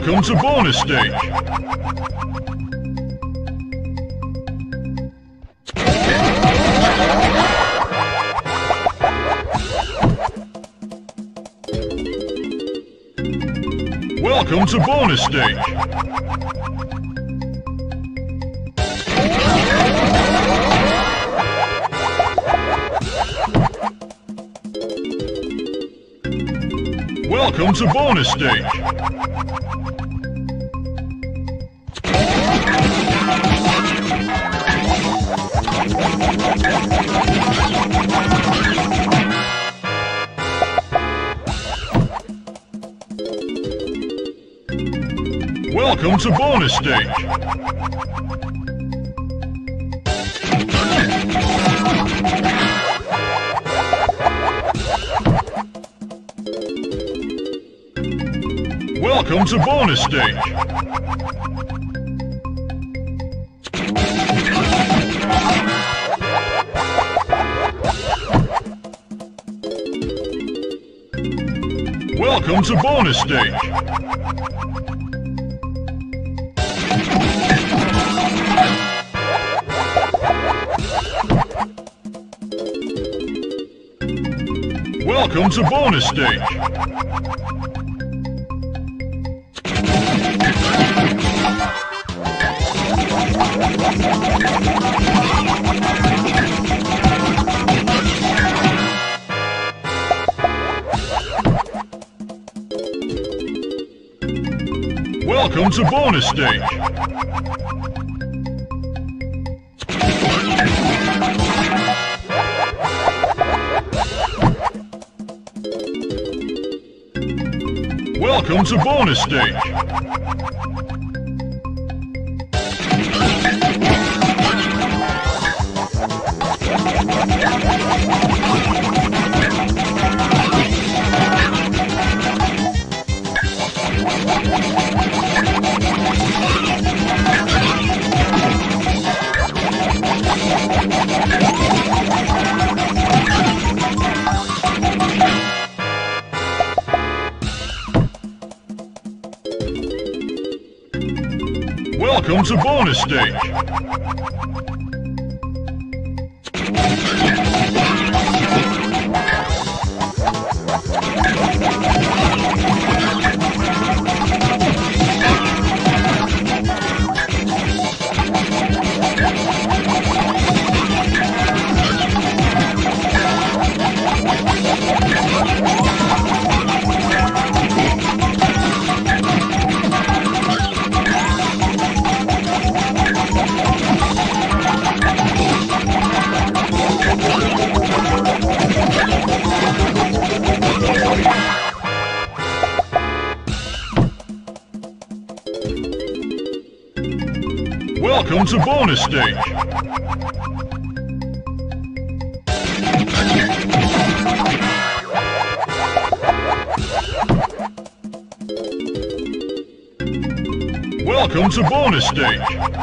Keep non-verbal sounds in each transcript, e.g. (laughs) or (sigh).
Welcome to bonus stage. Welcome to bonus stage. Welcome to bonus stage. Stage. Welcome to bonus stage. Welcome to bonus stage. To bonus stage. Welcome to bonus stage. Mistake. stage. Stage. Stage. Welcome to bonus stage.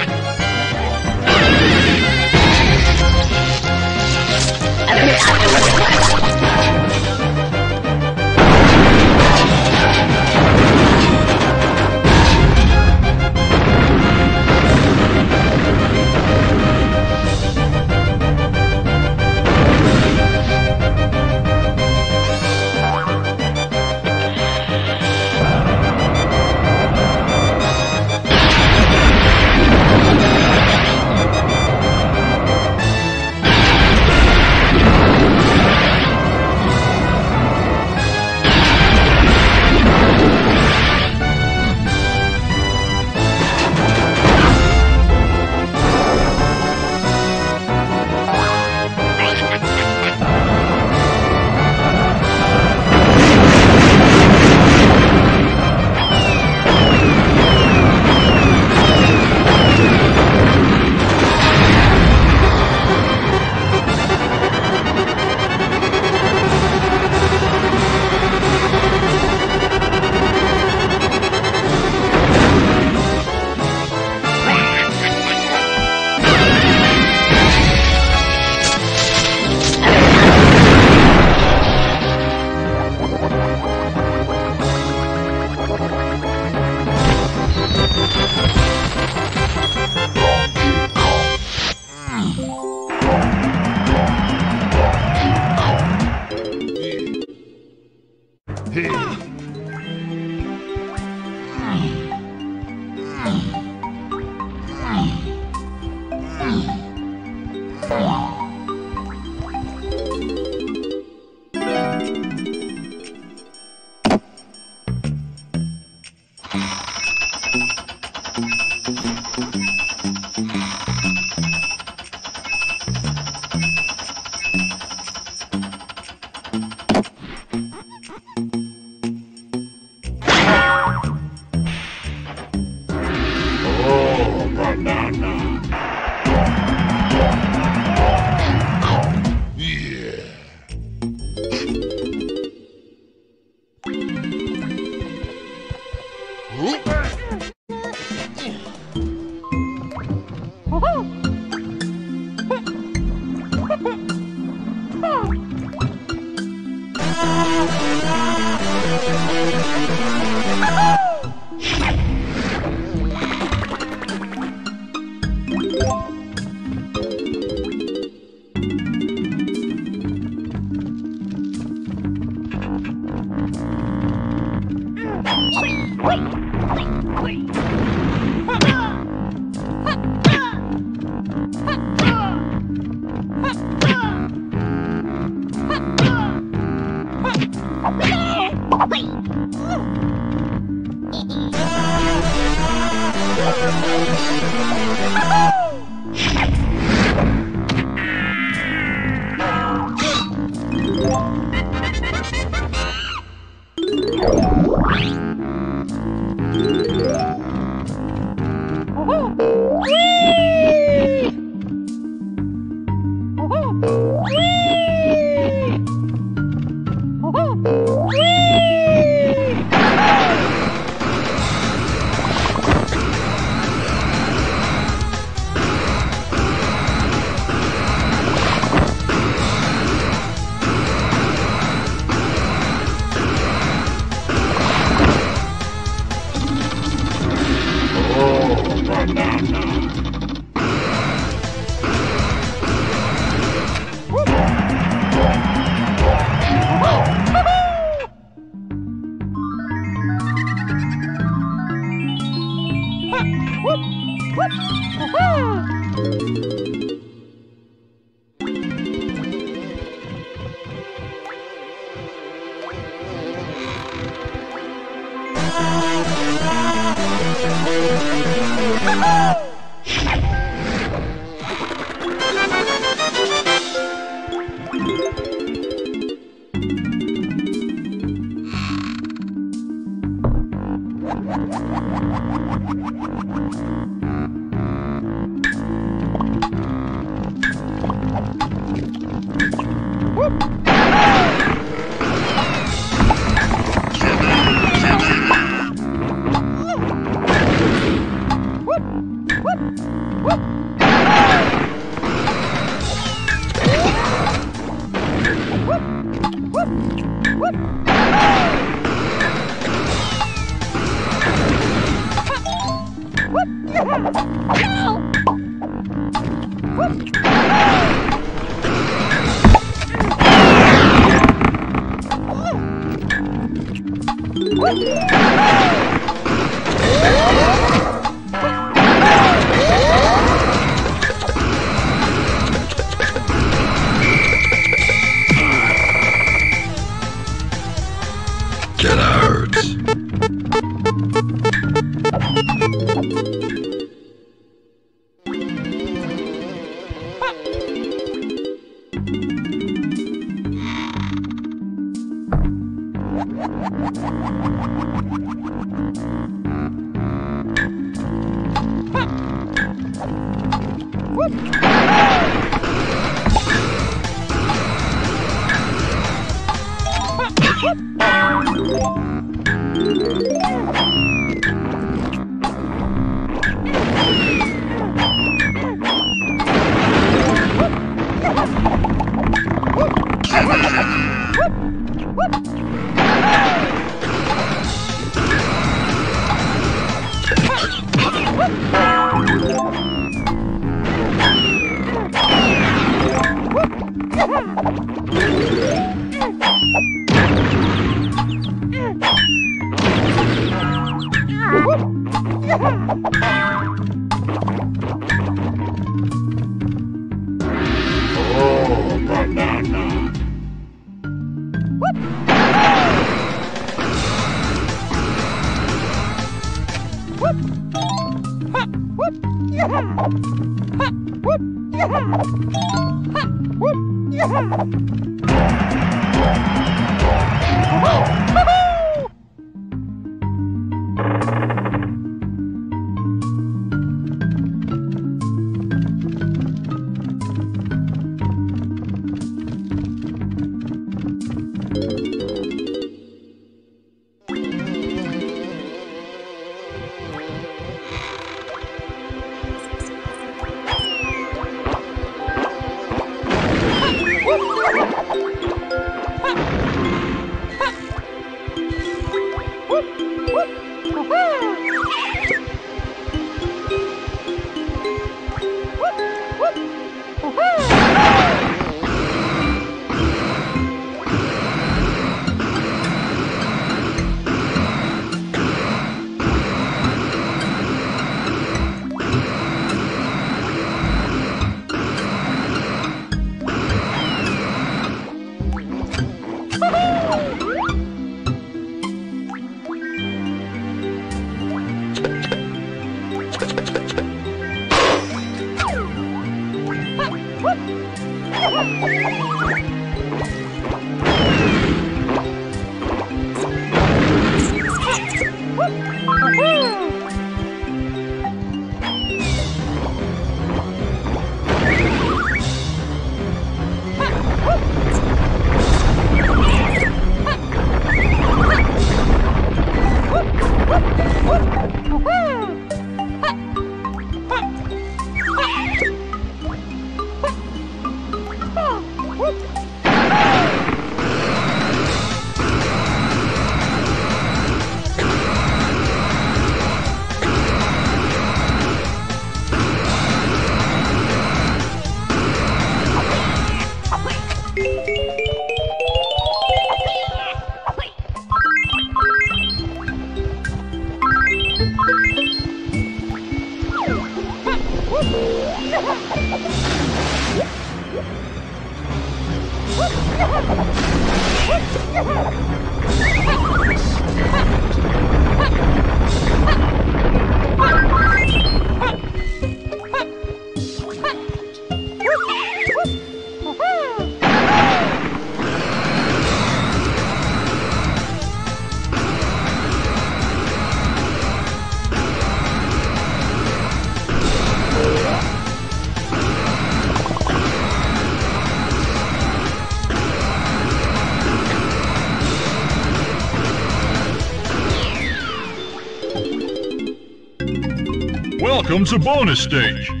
Welcome to bonus stage.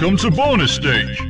Welcome to bonus stage.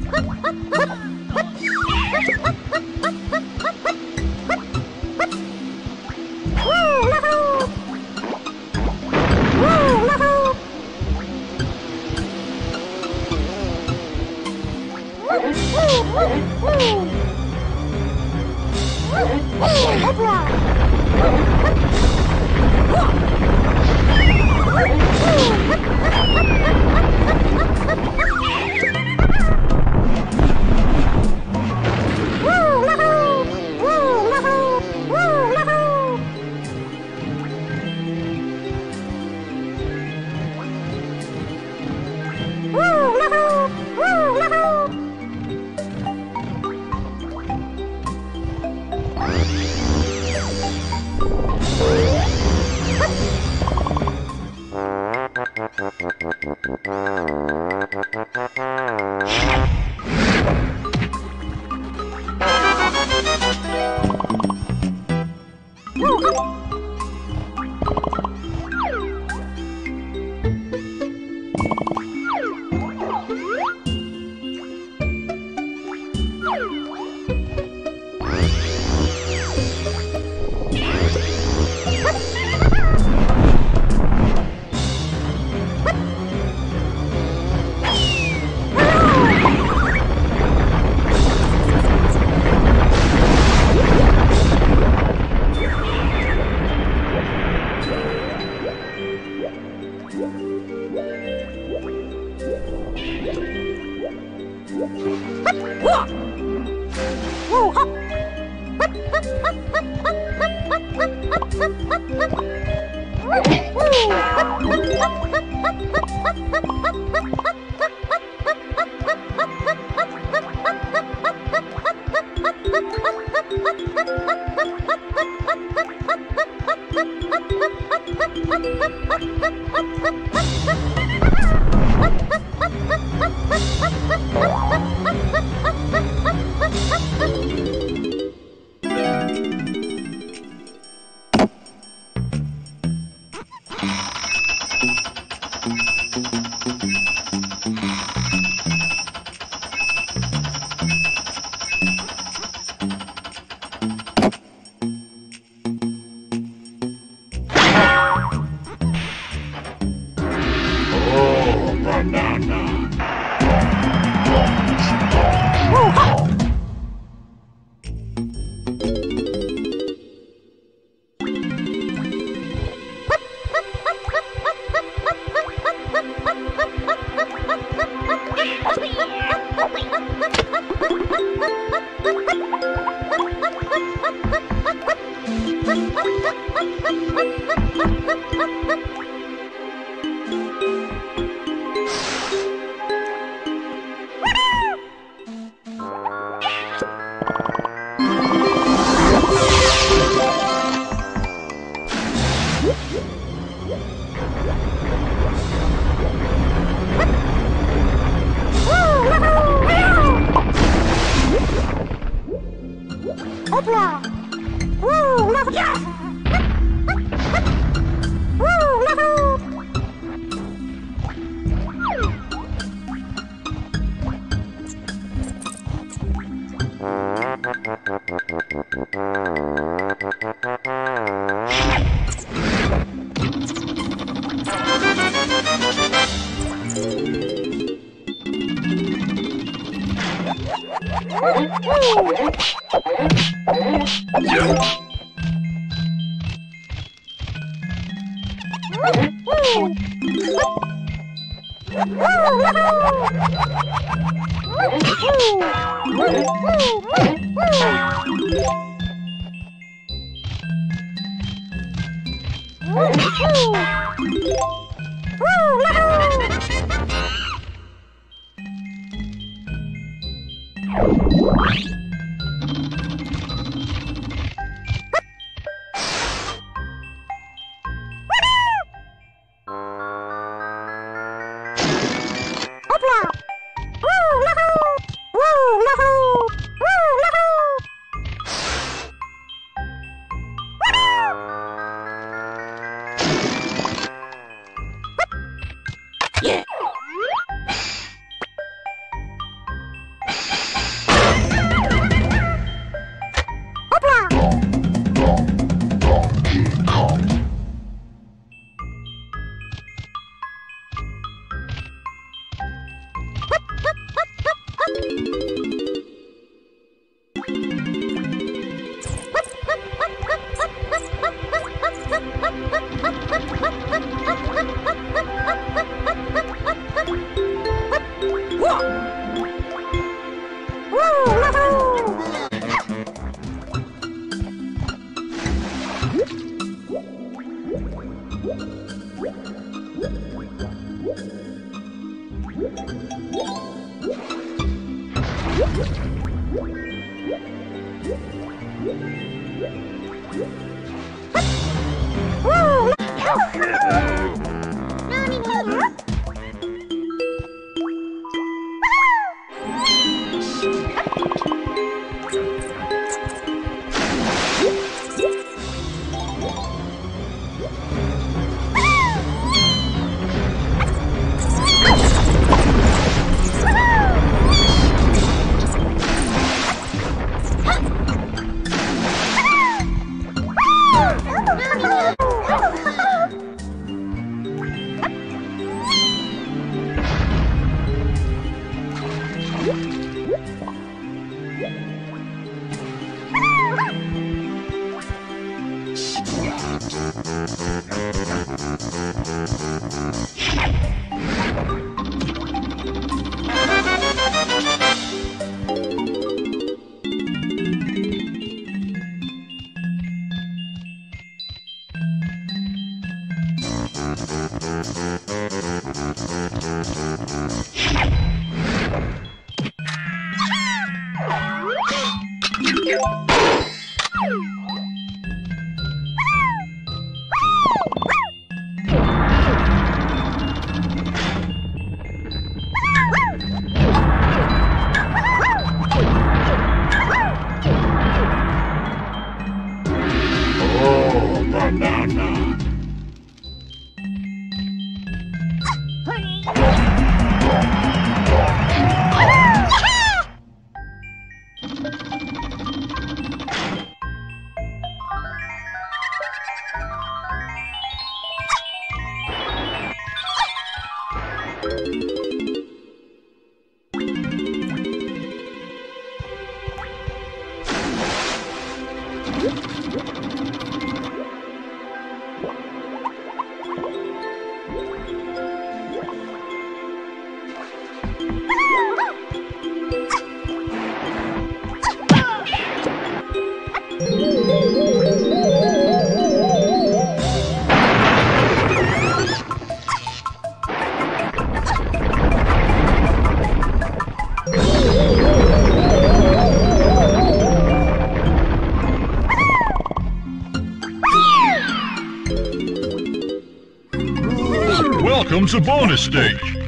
Welcome to bonus stage.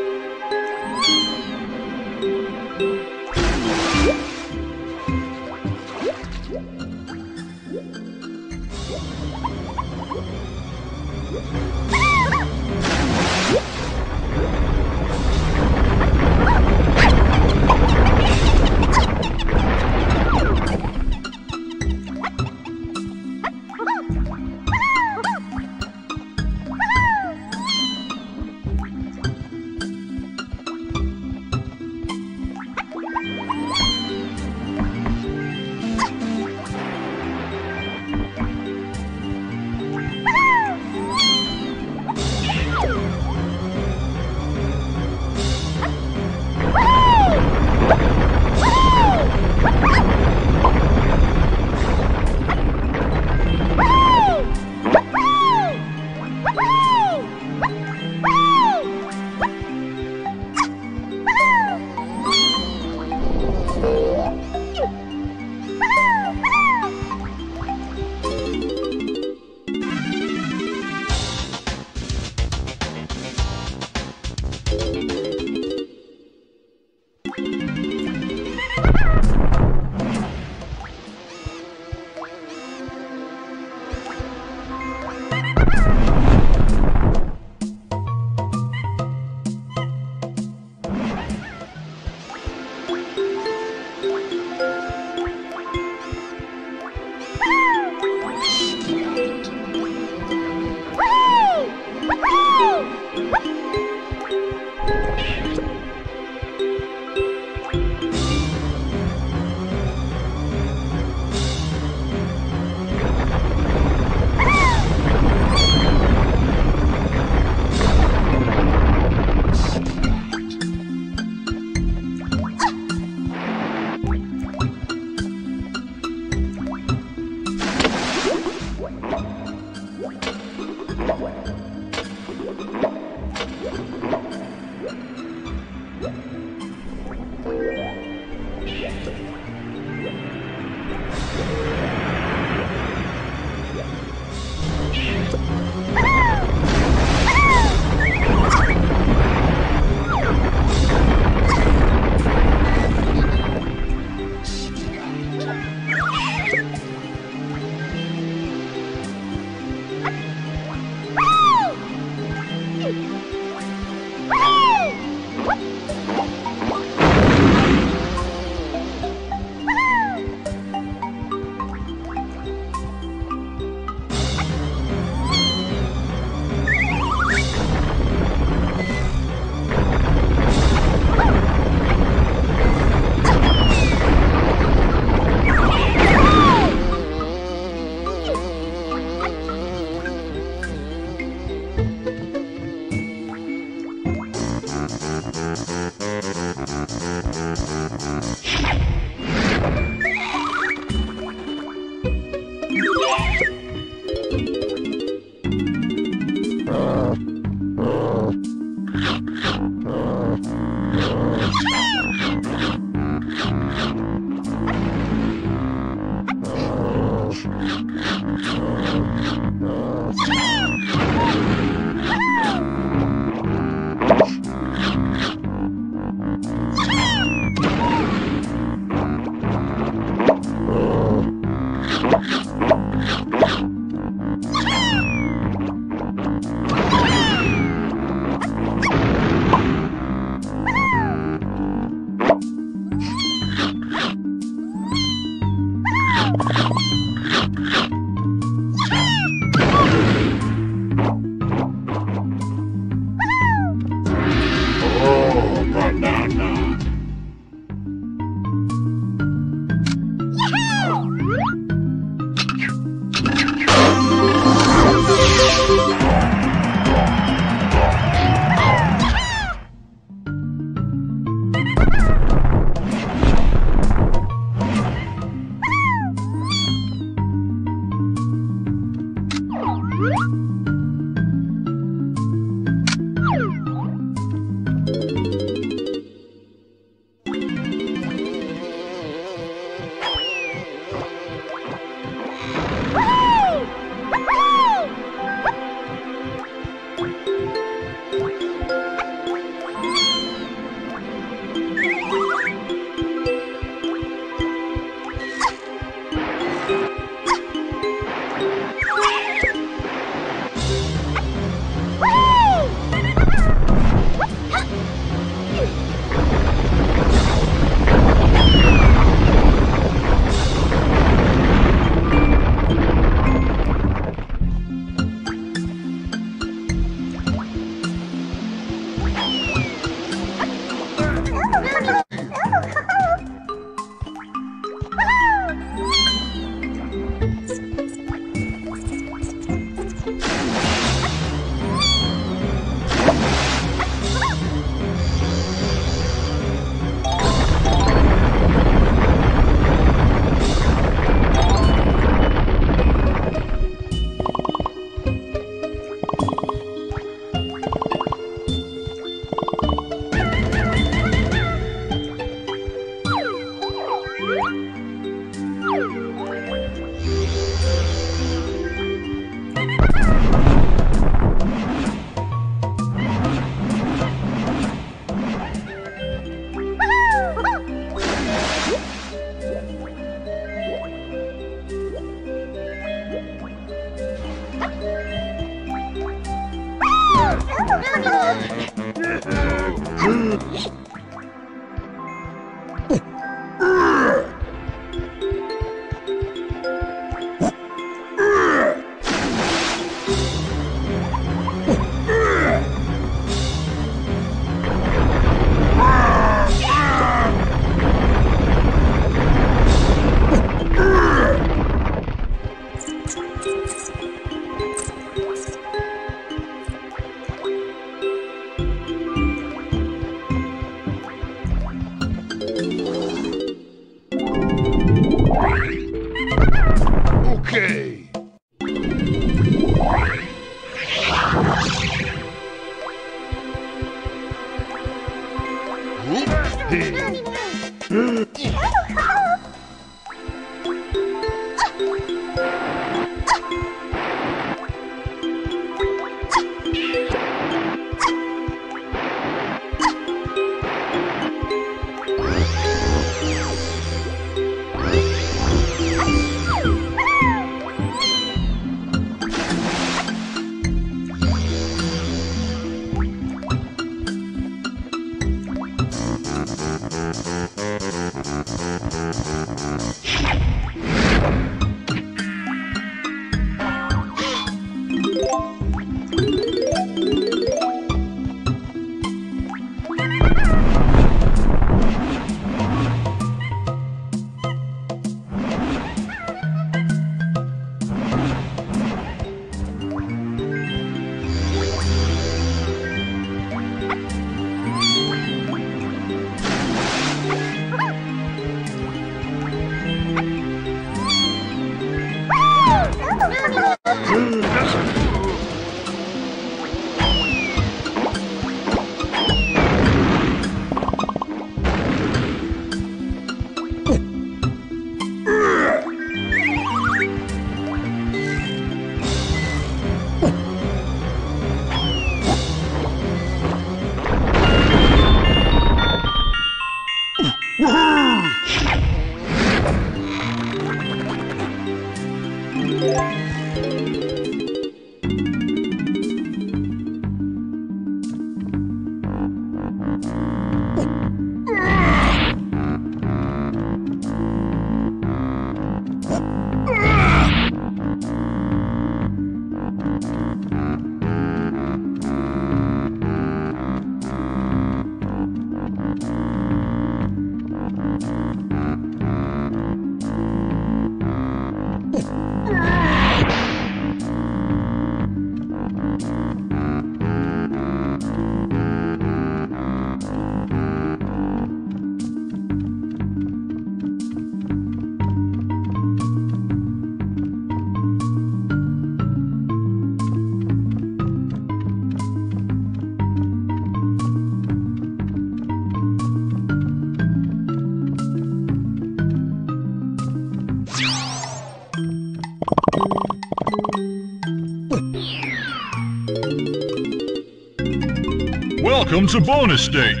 Welcome to bonus stage.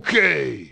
Okay.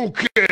Okay. Donkey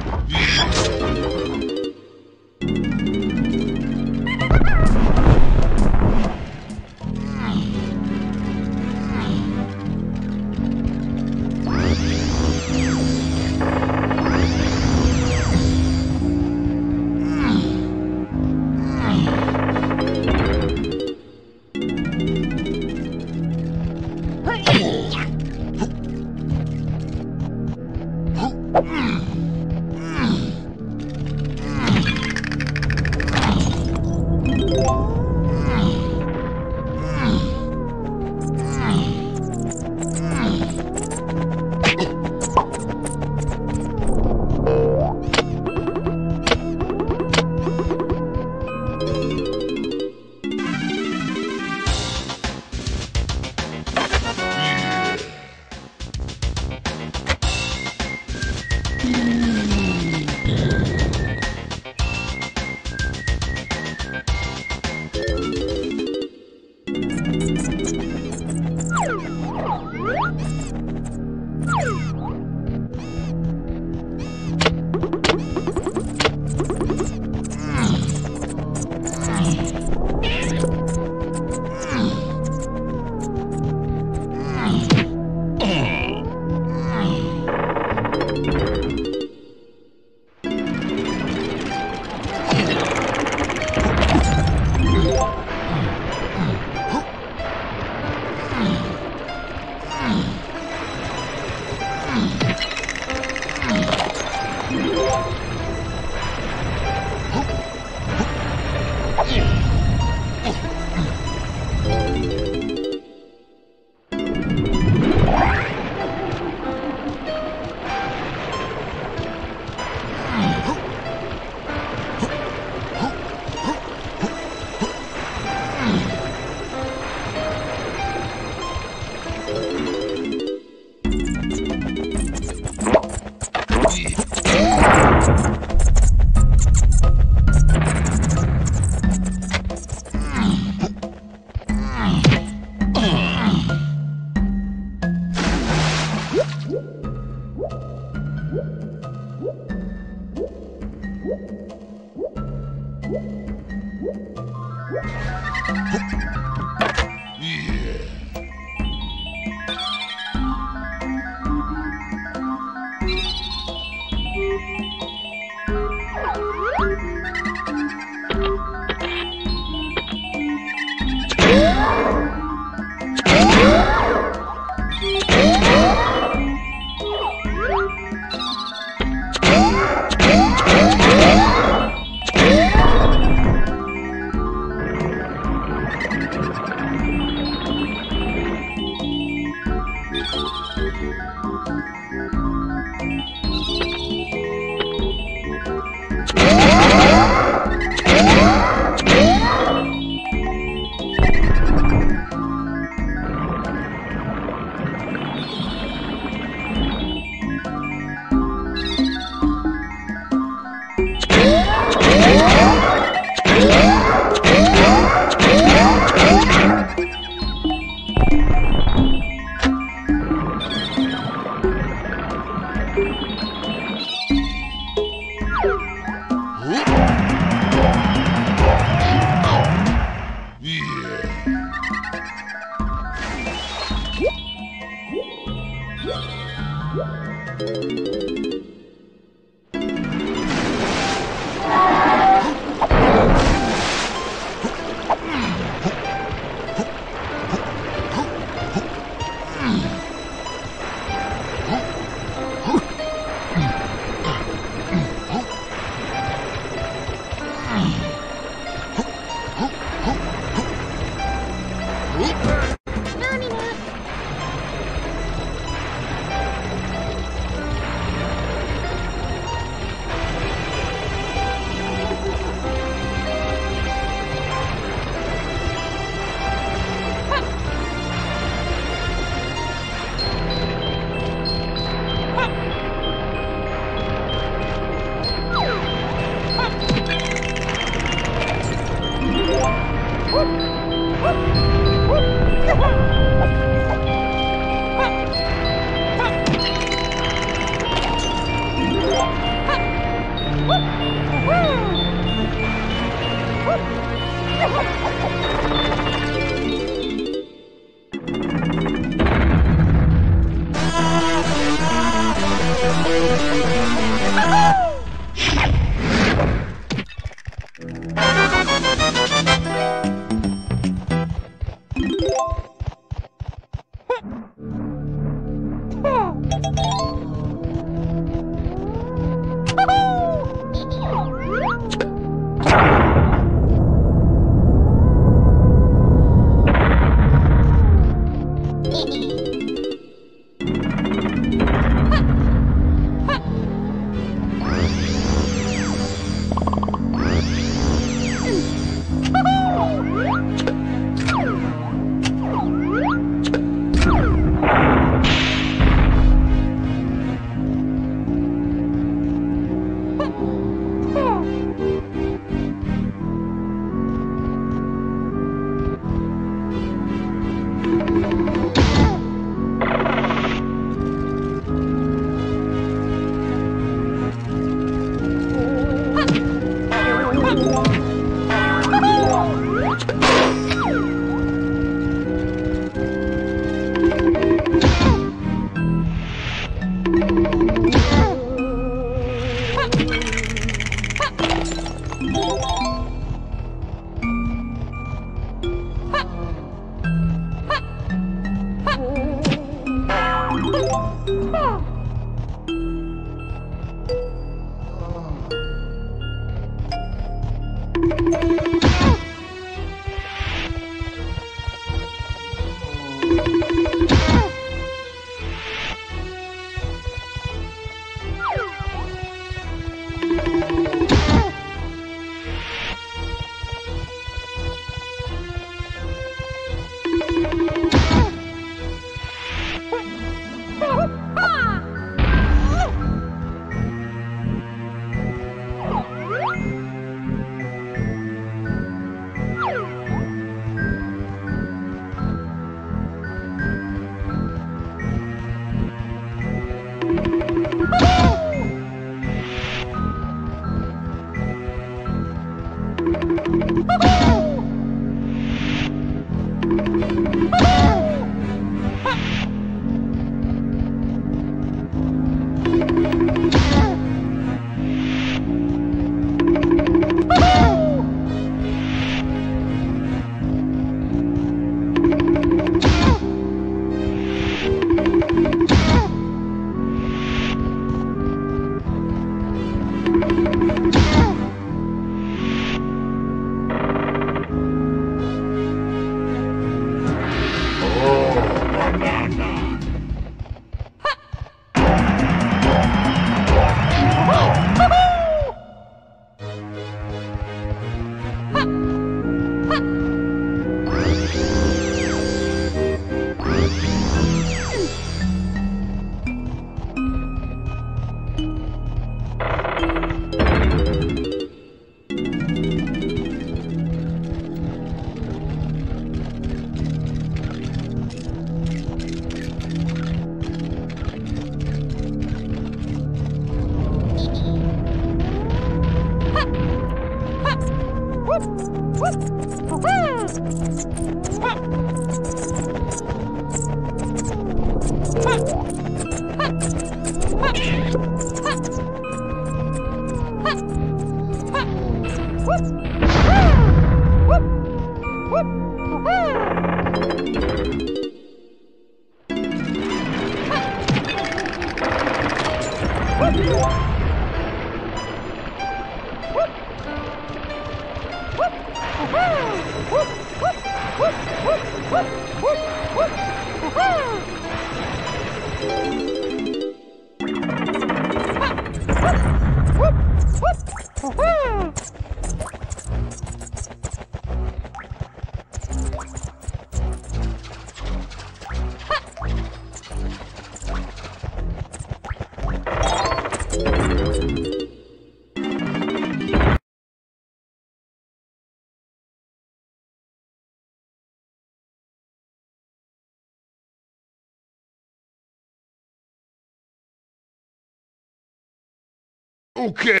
Okay.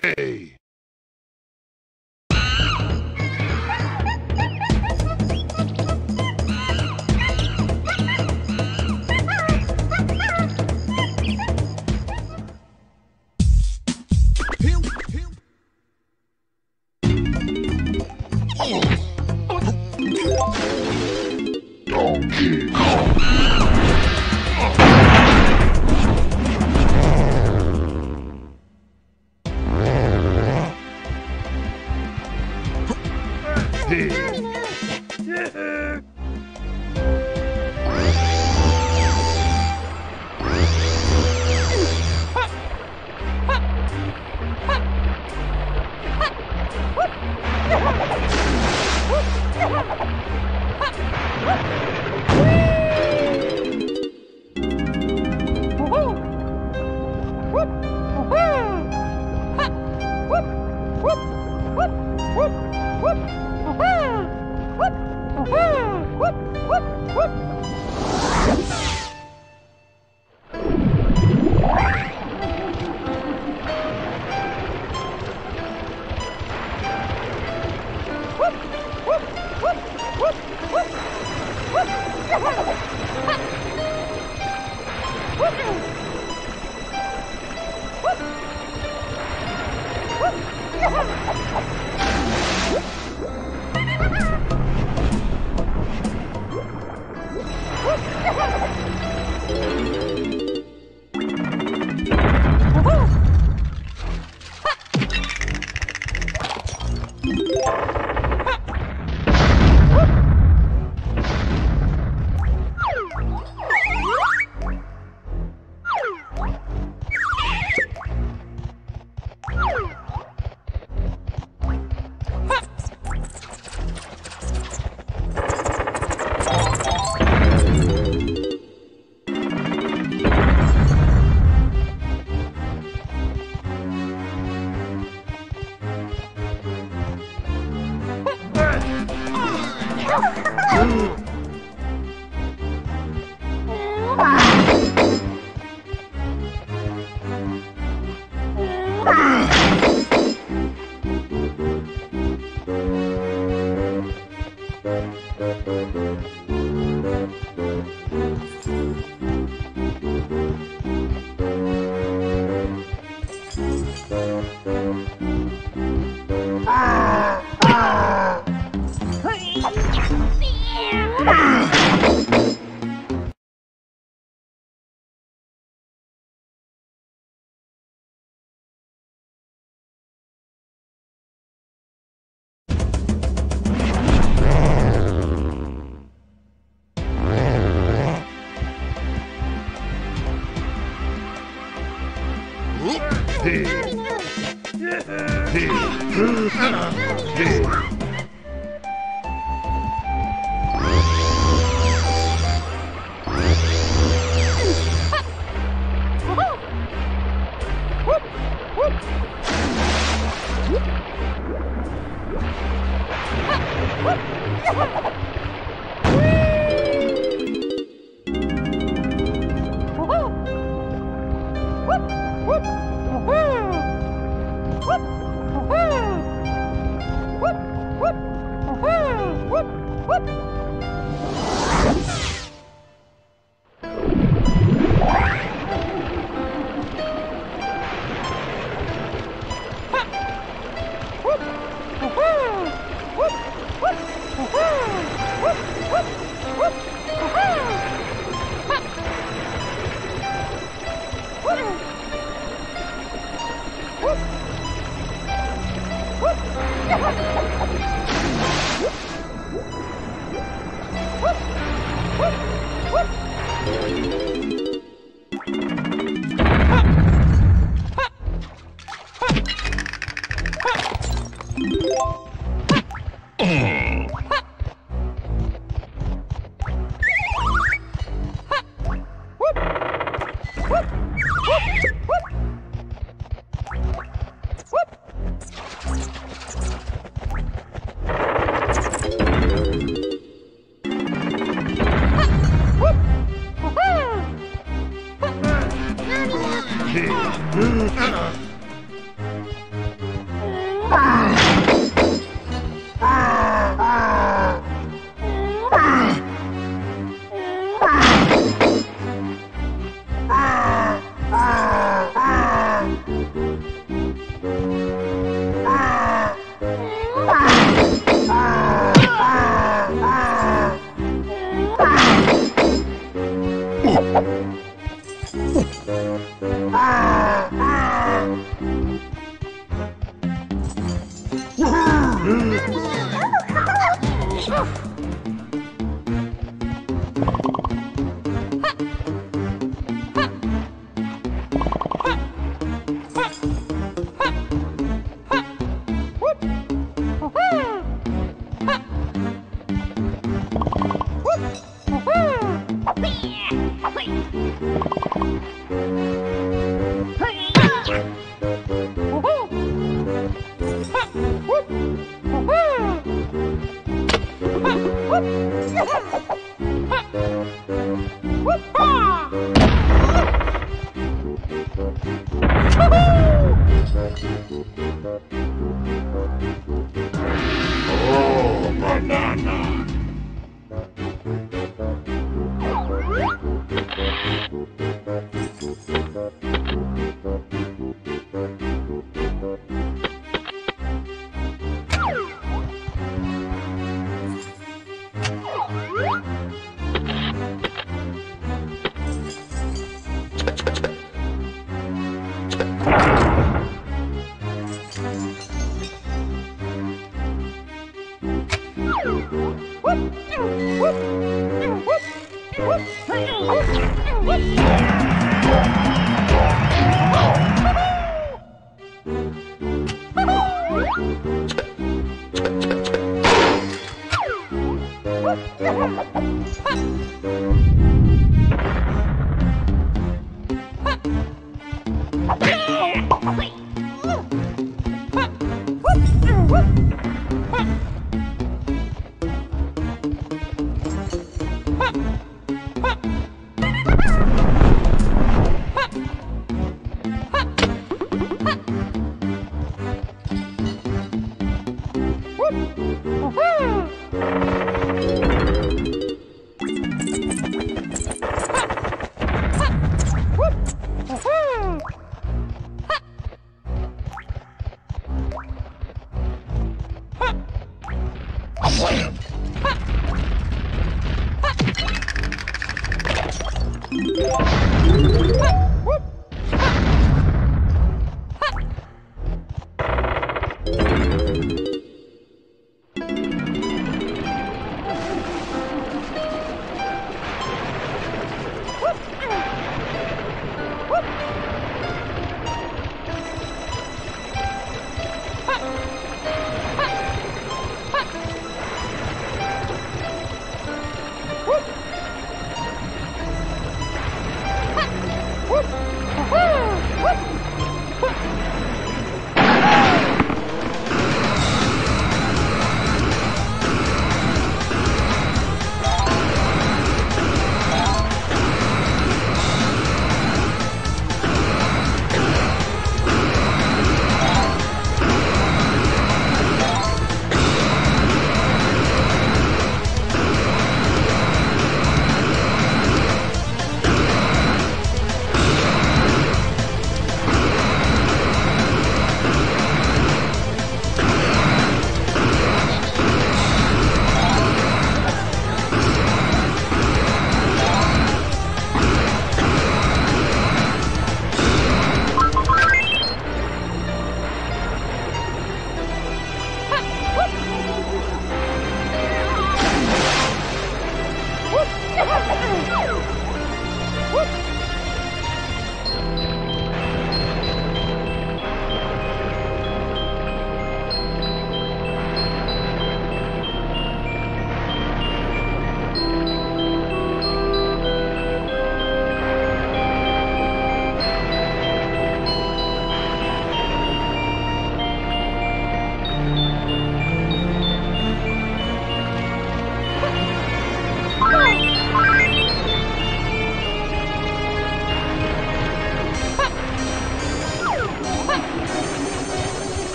Woo!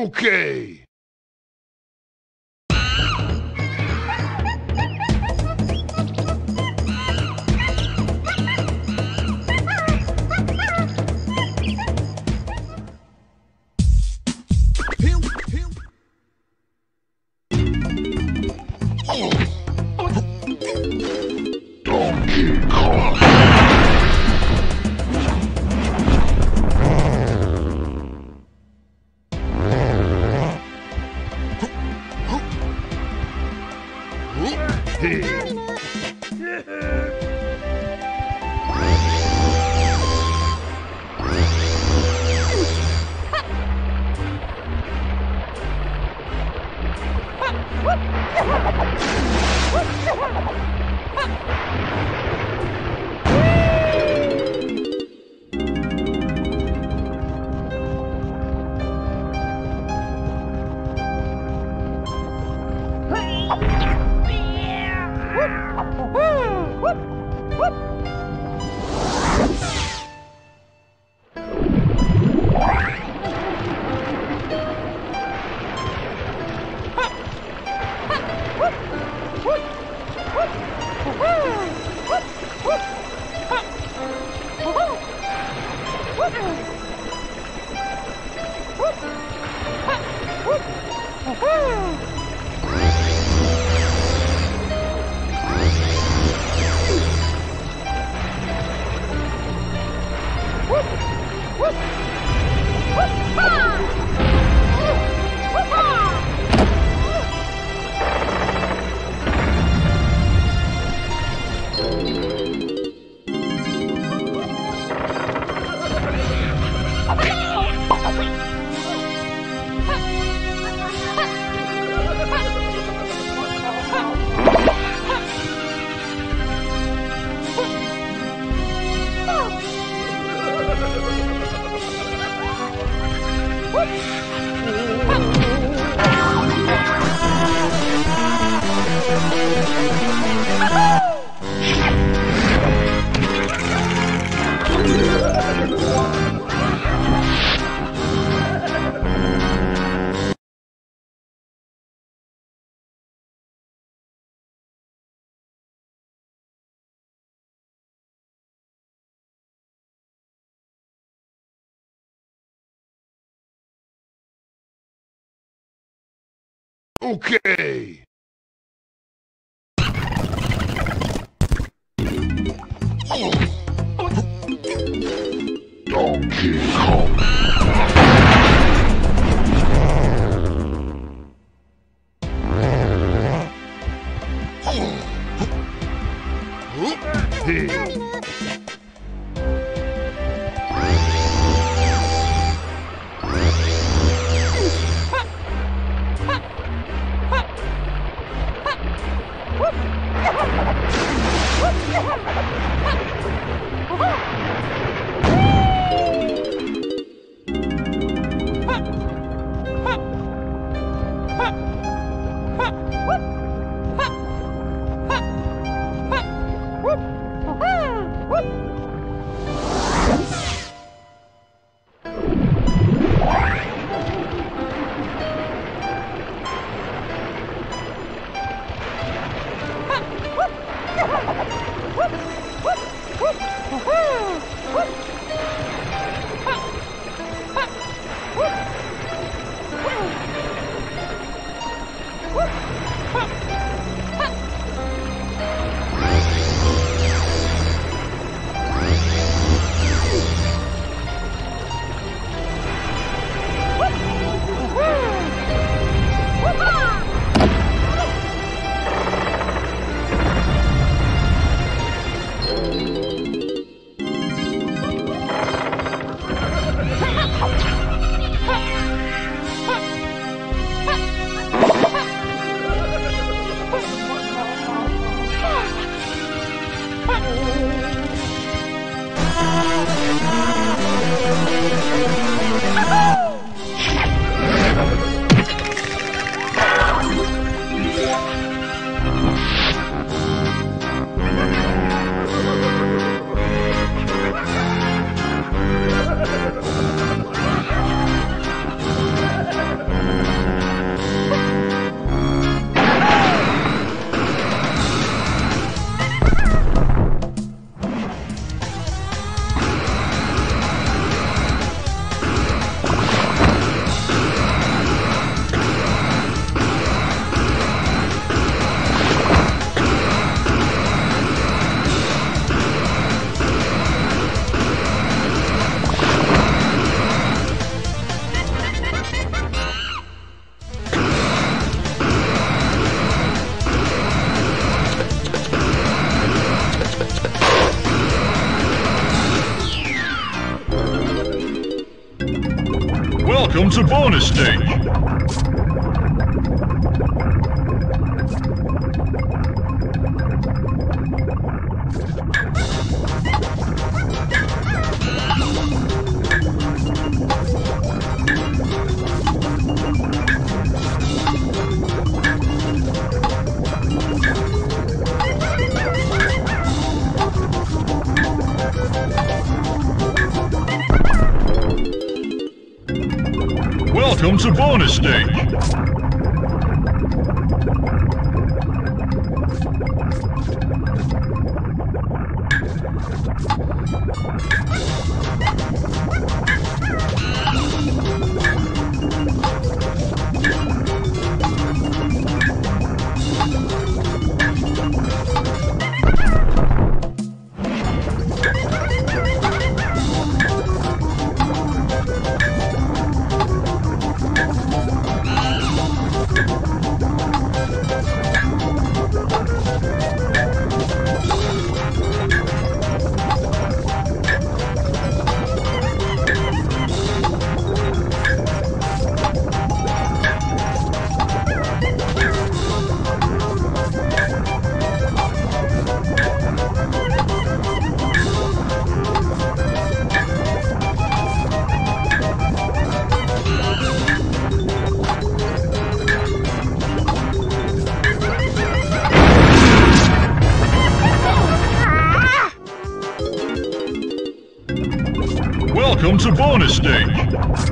Okay. Okay. To bonus stage. Bonus stage.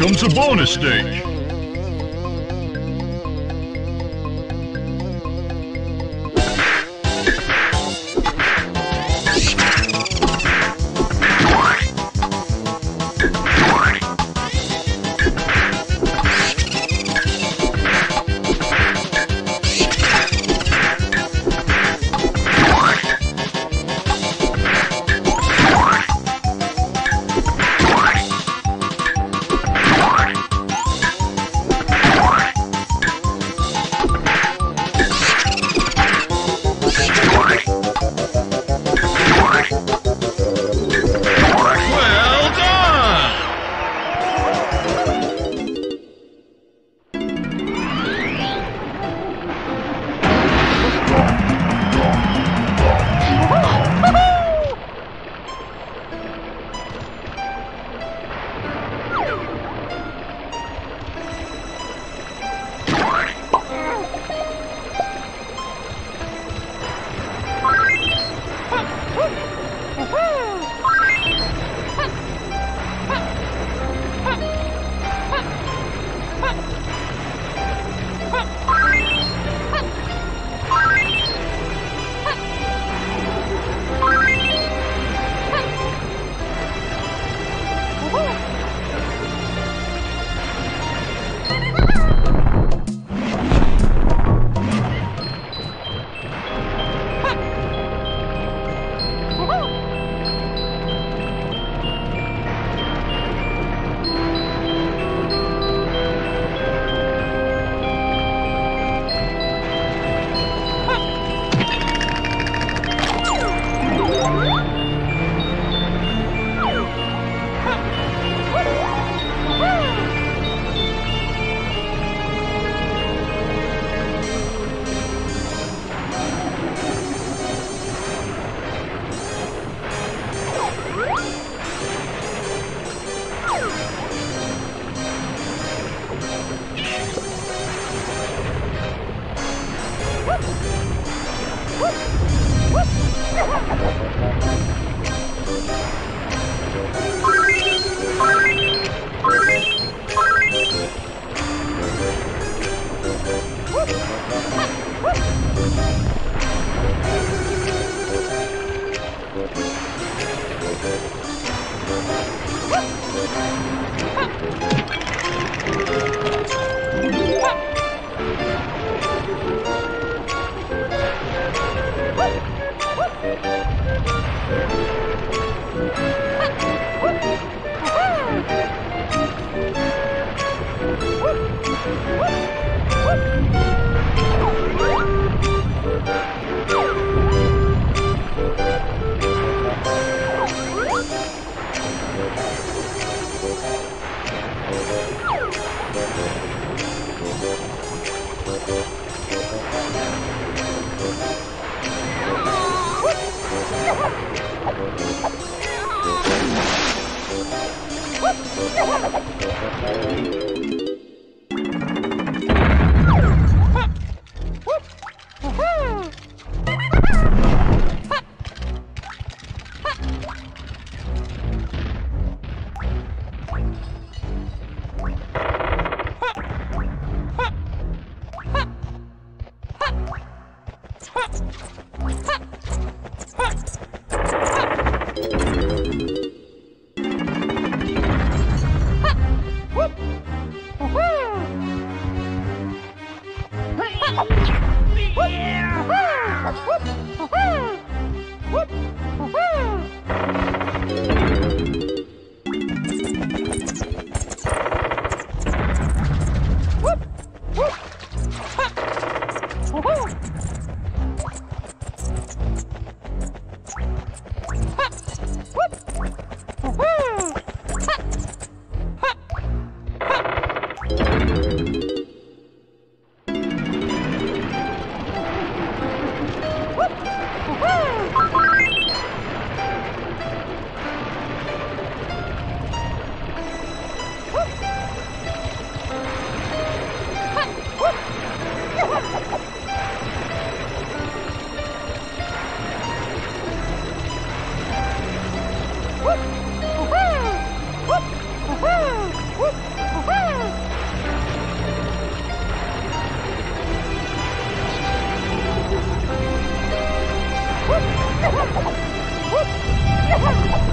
Welcome to bonus stage. Ha ha ha!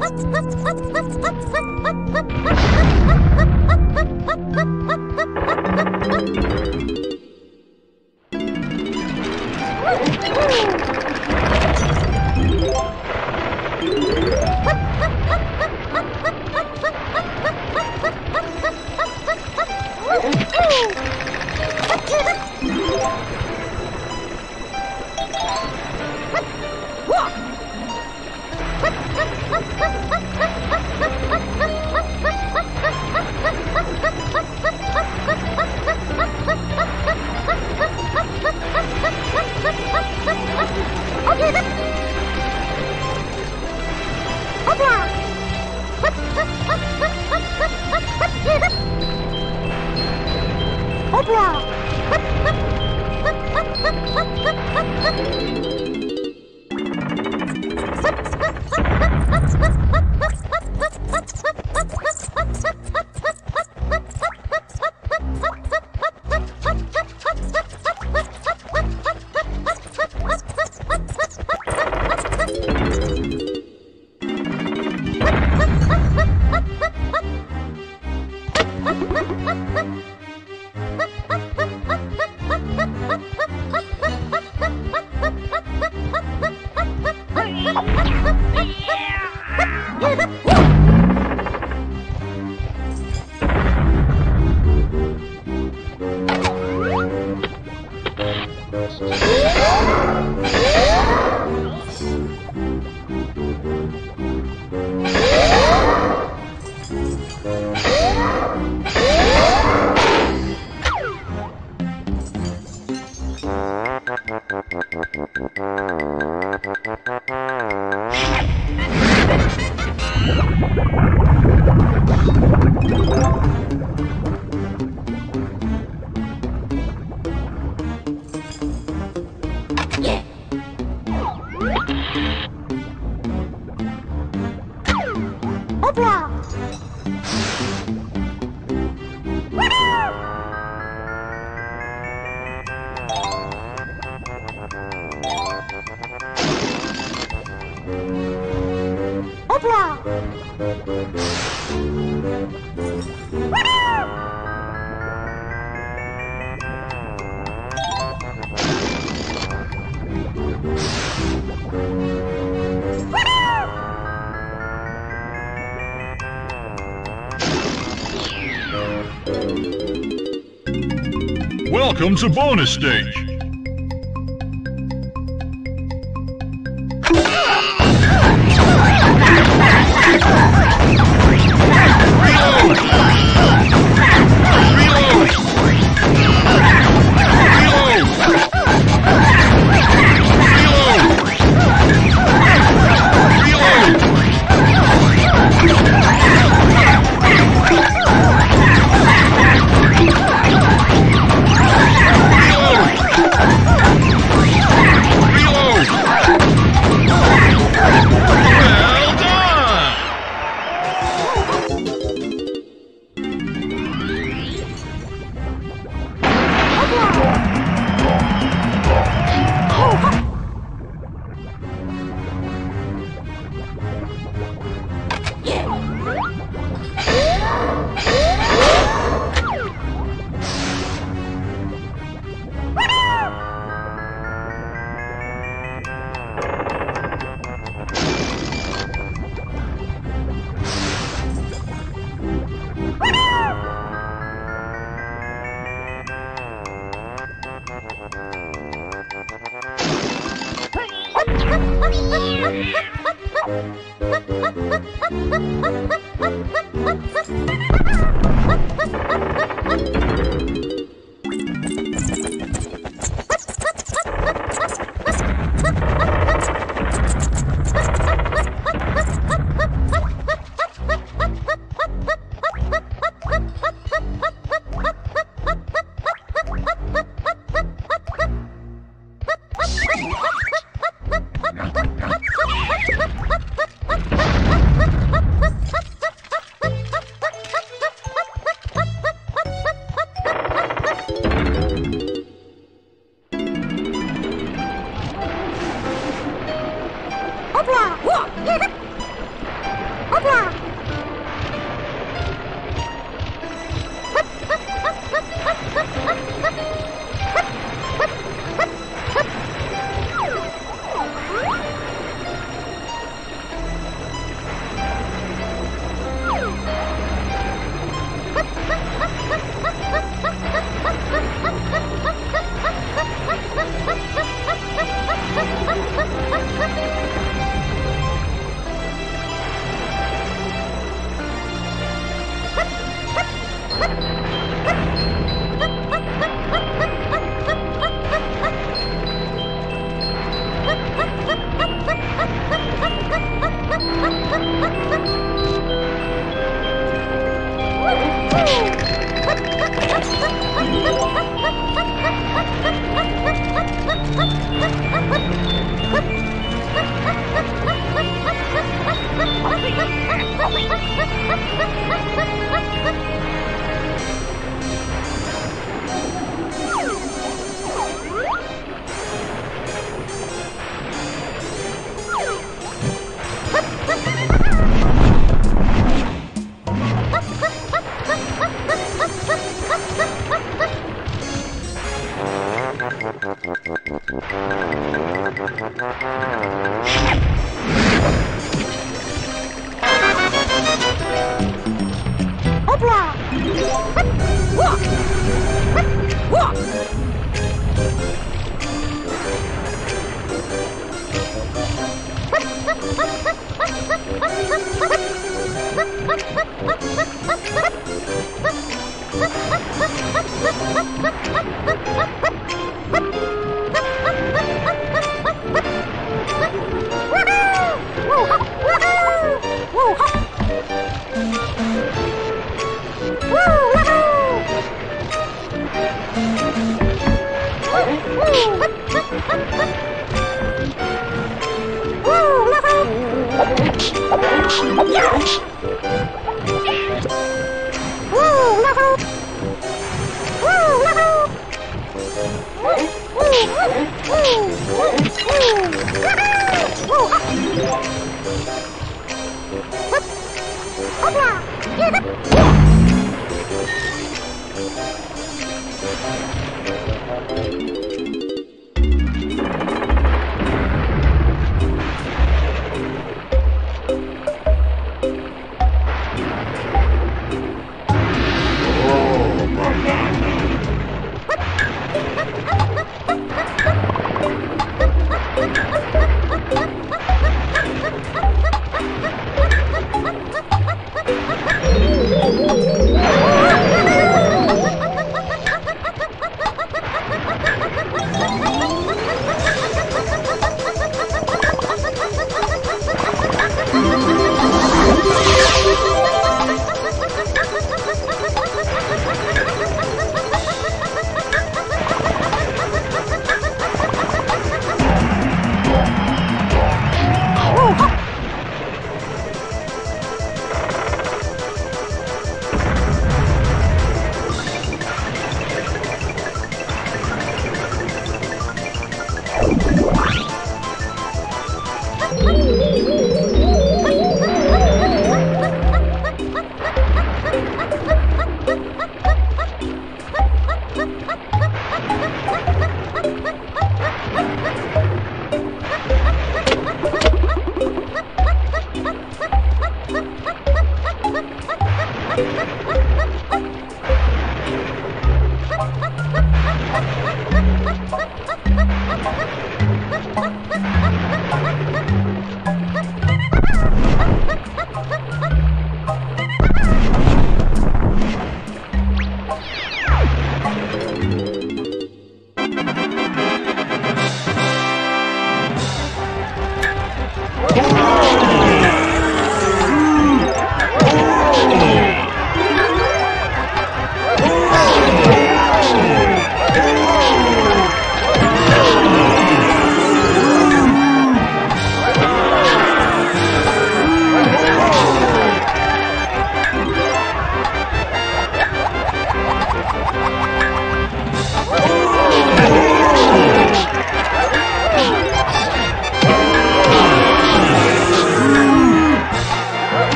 ha ha! Welcome to bonus stage.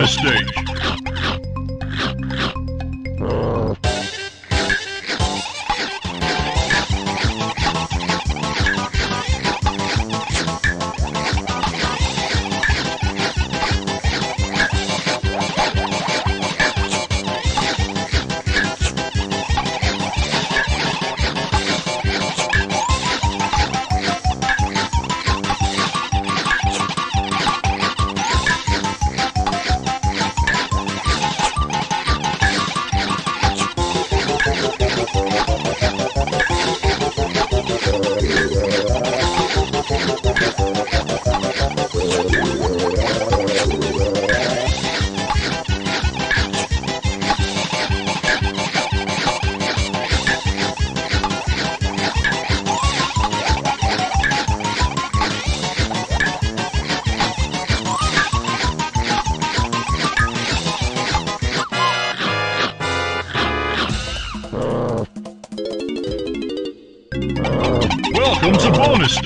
To bonus stage.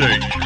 Stage.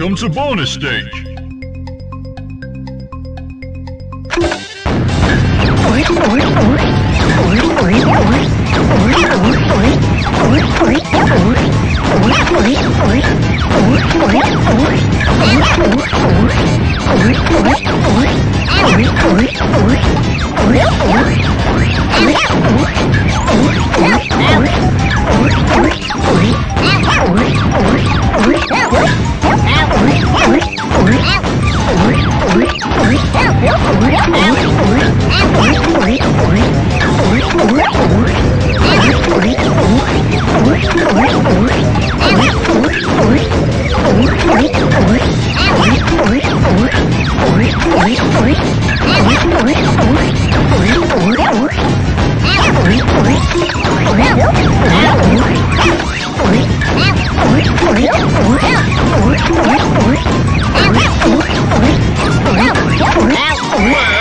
Welcome to bonus stage. Oh, Ow!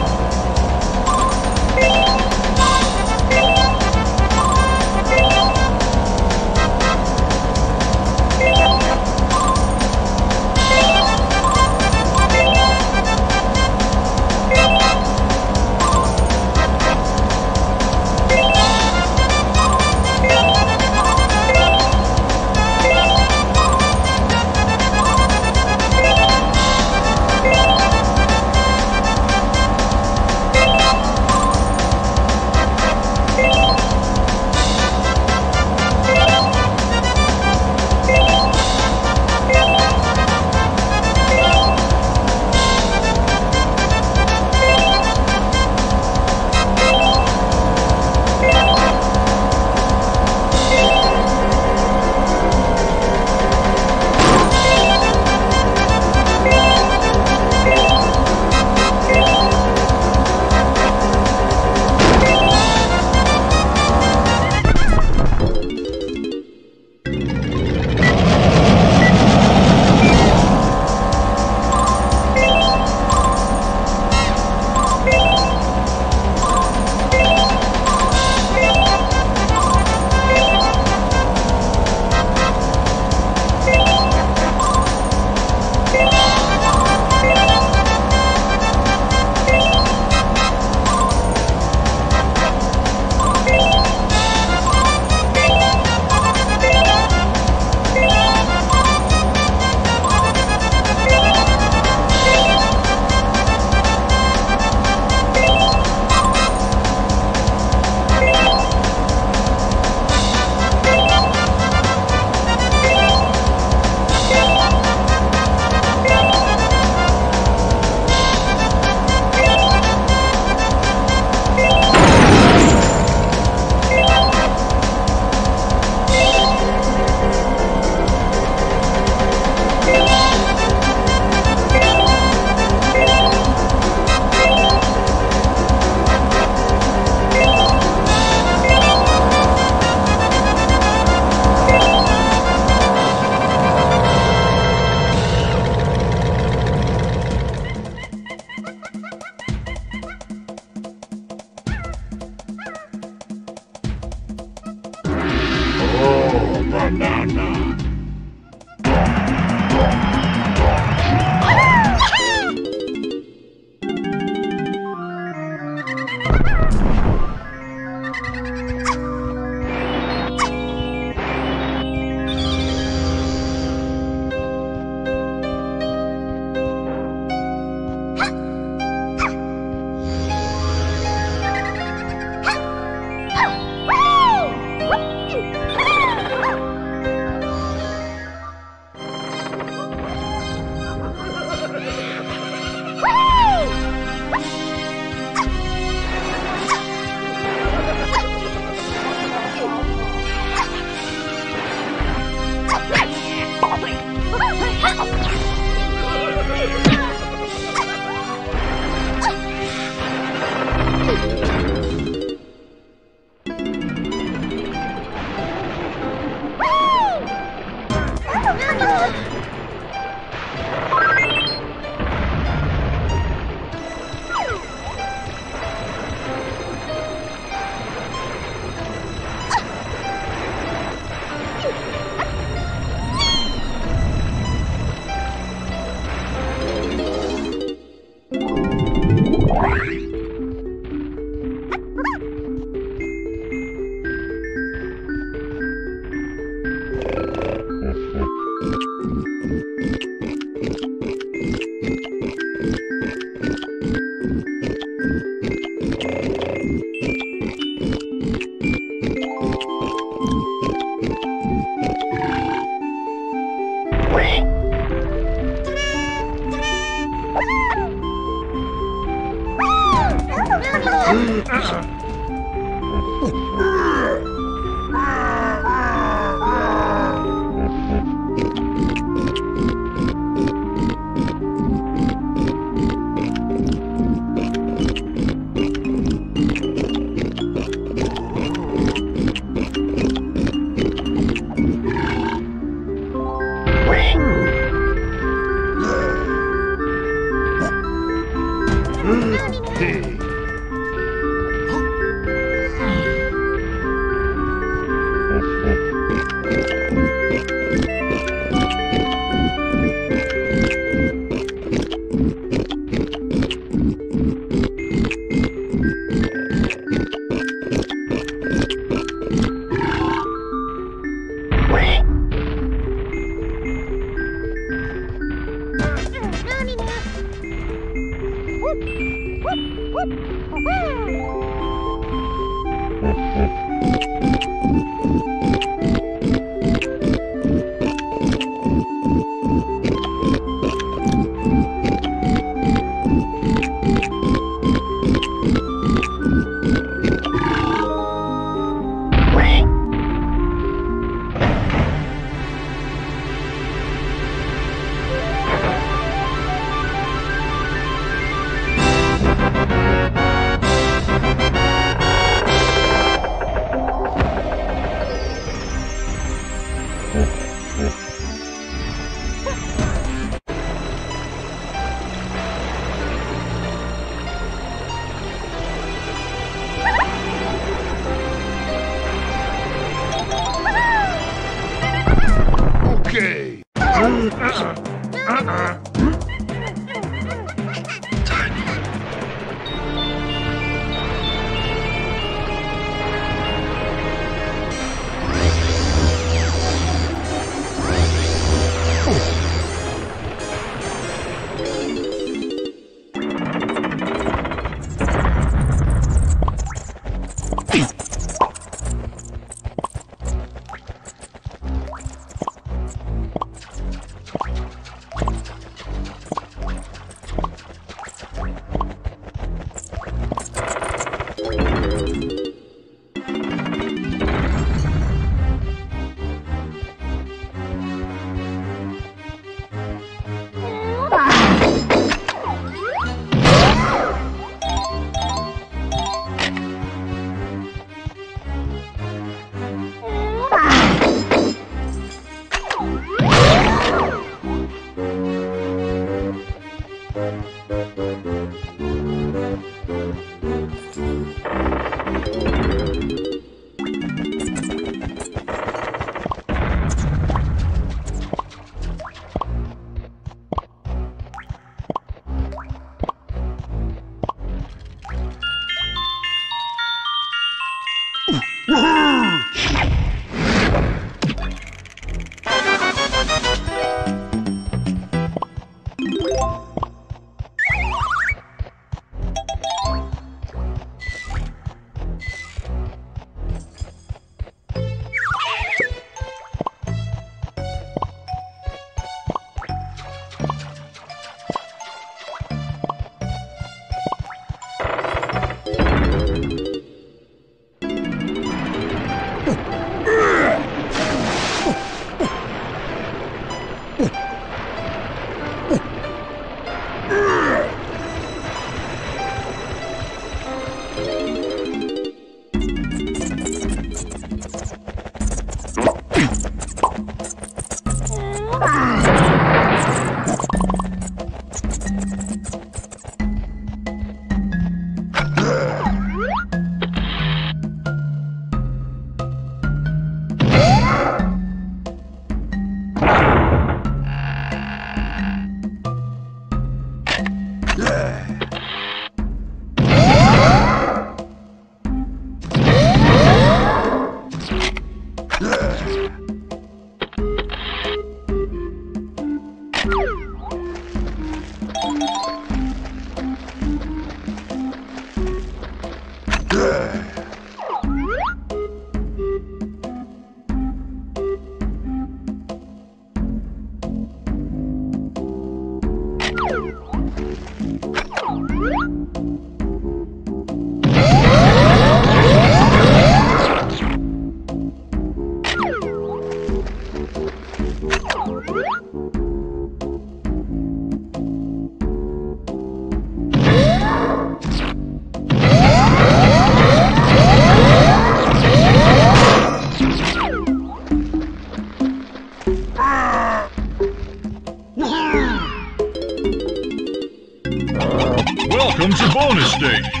Bonus stage.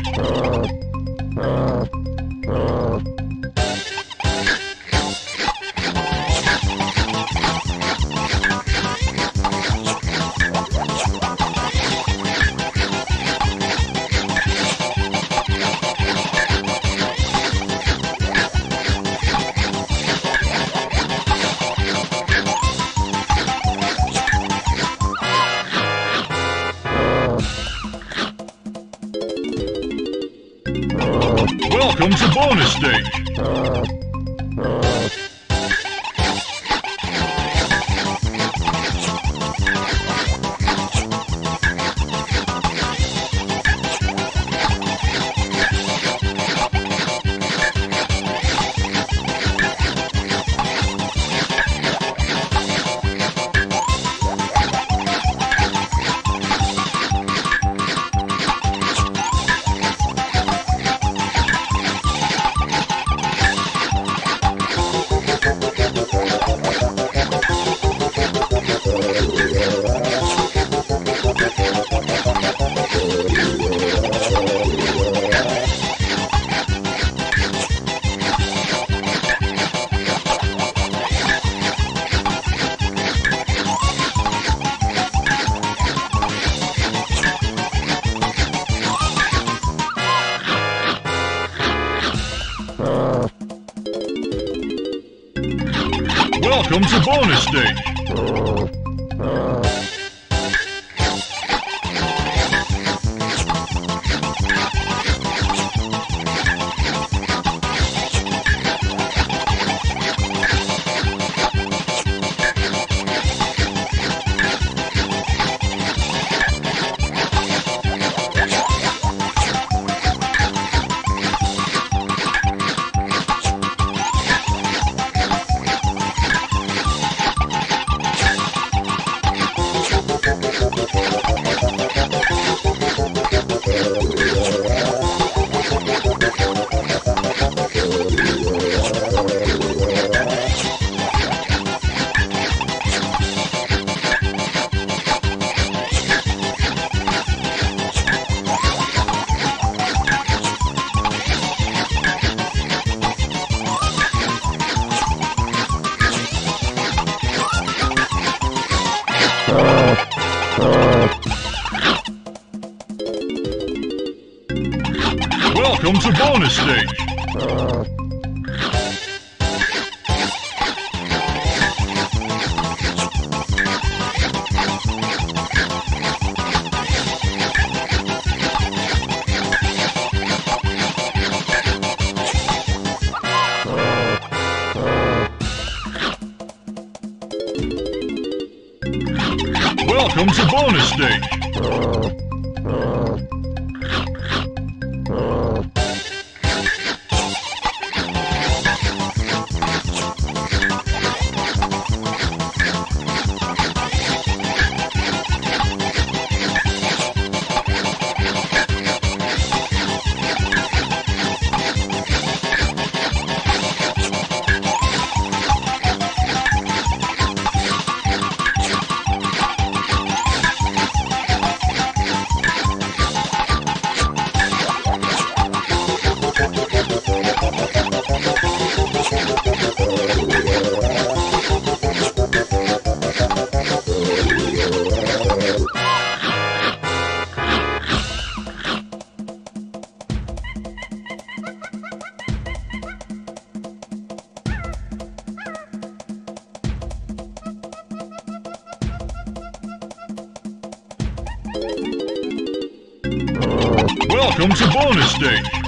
Welcome to bonus stage.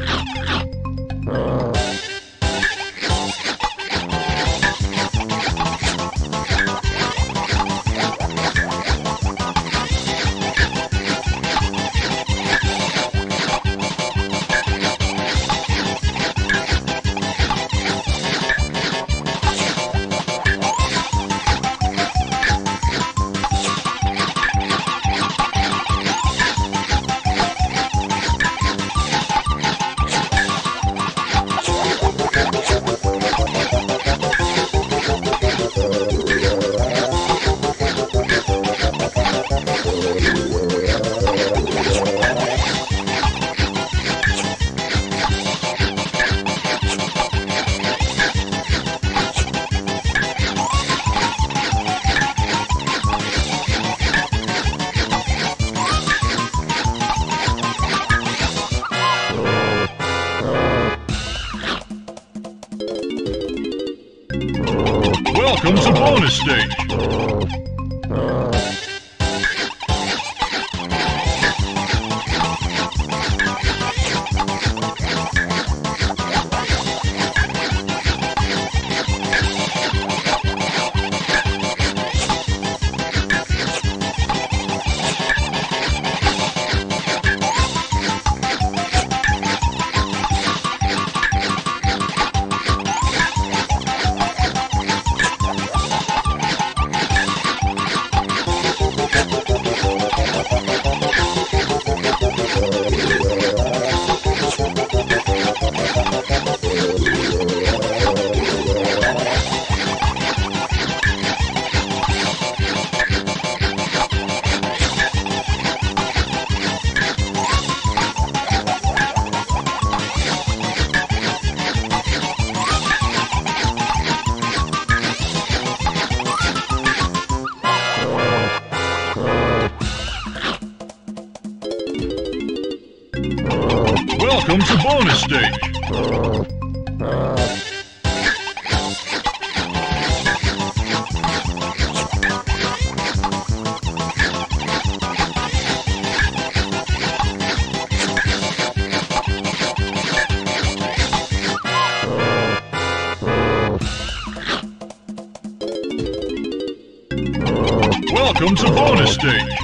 To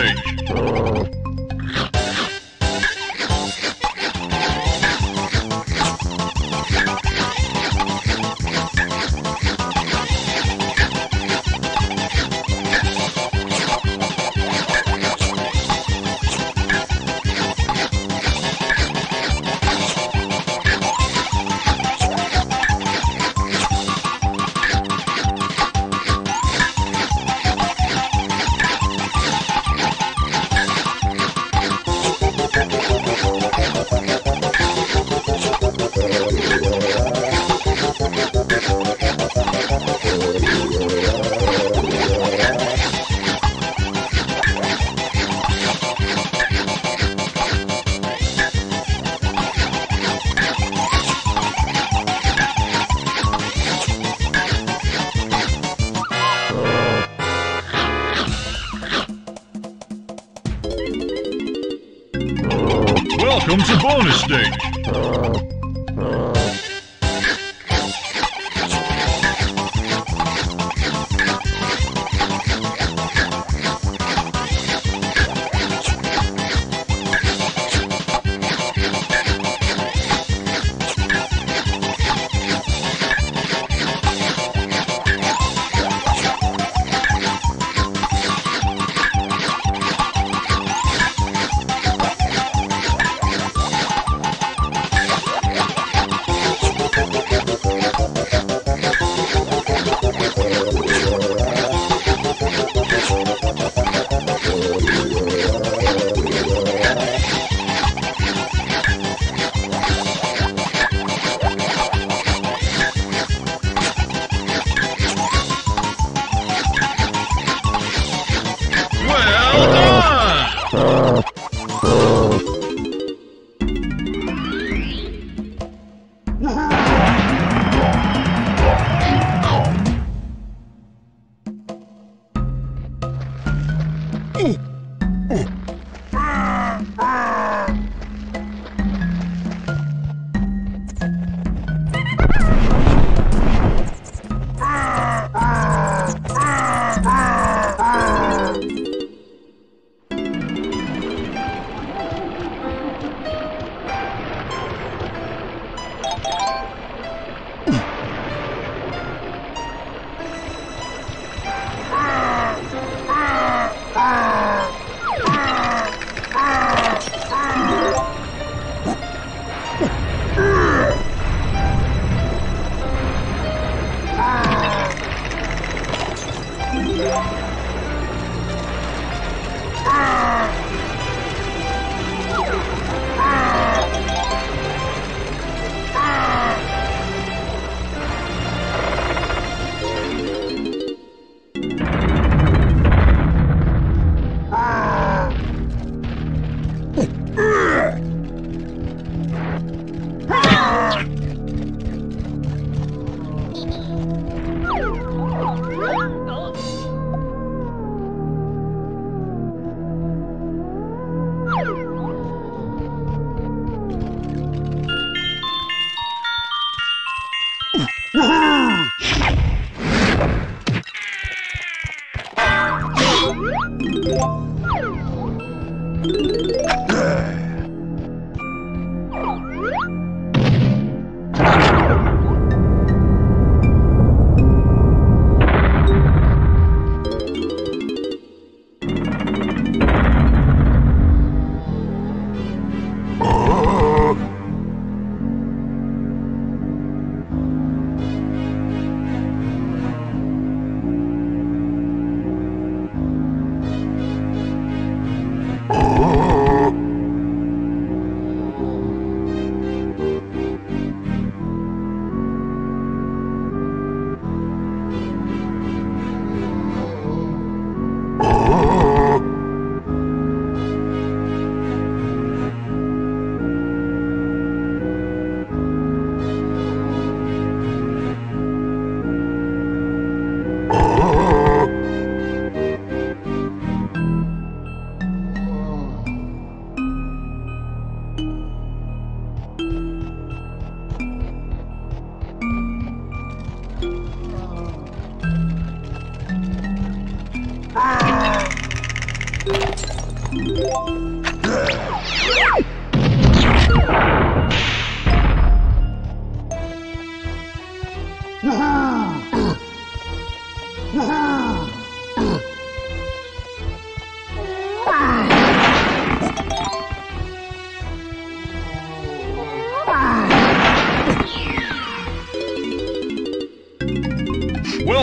stage. Bonus stage.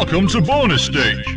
Welcome to bonus stage.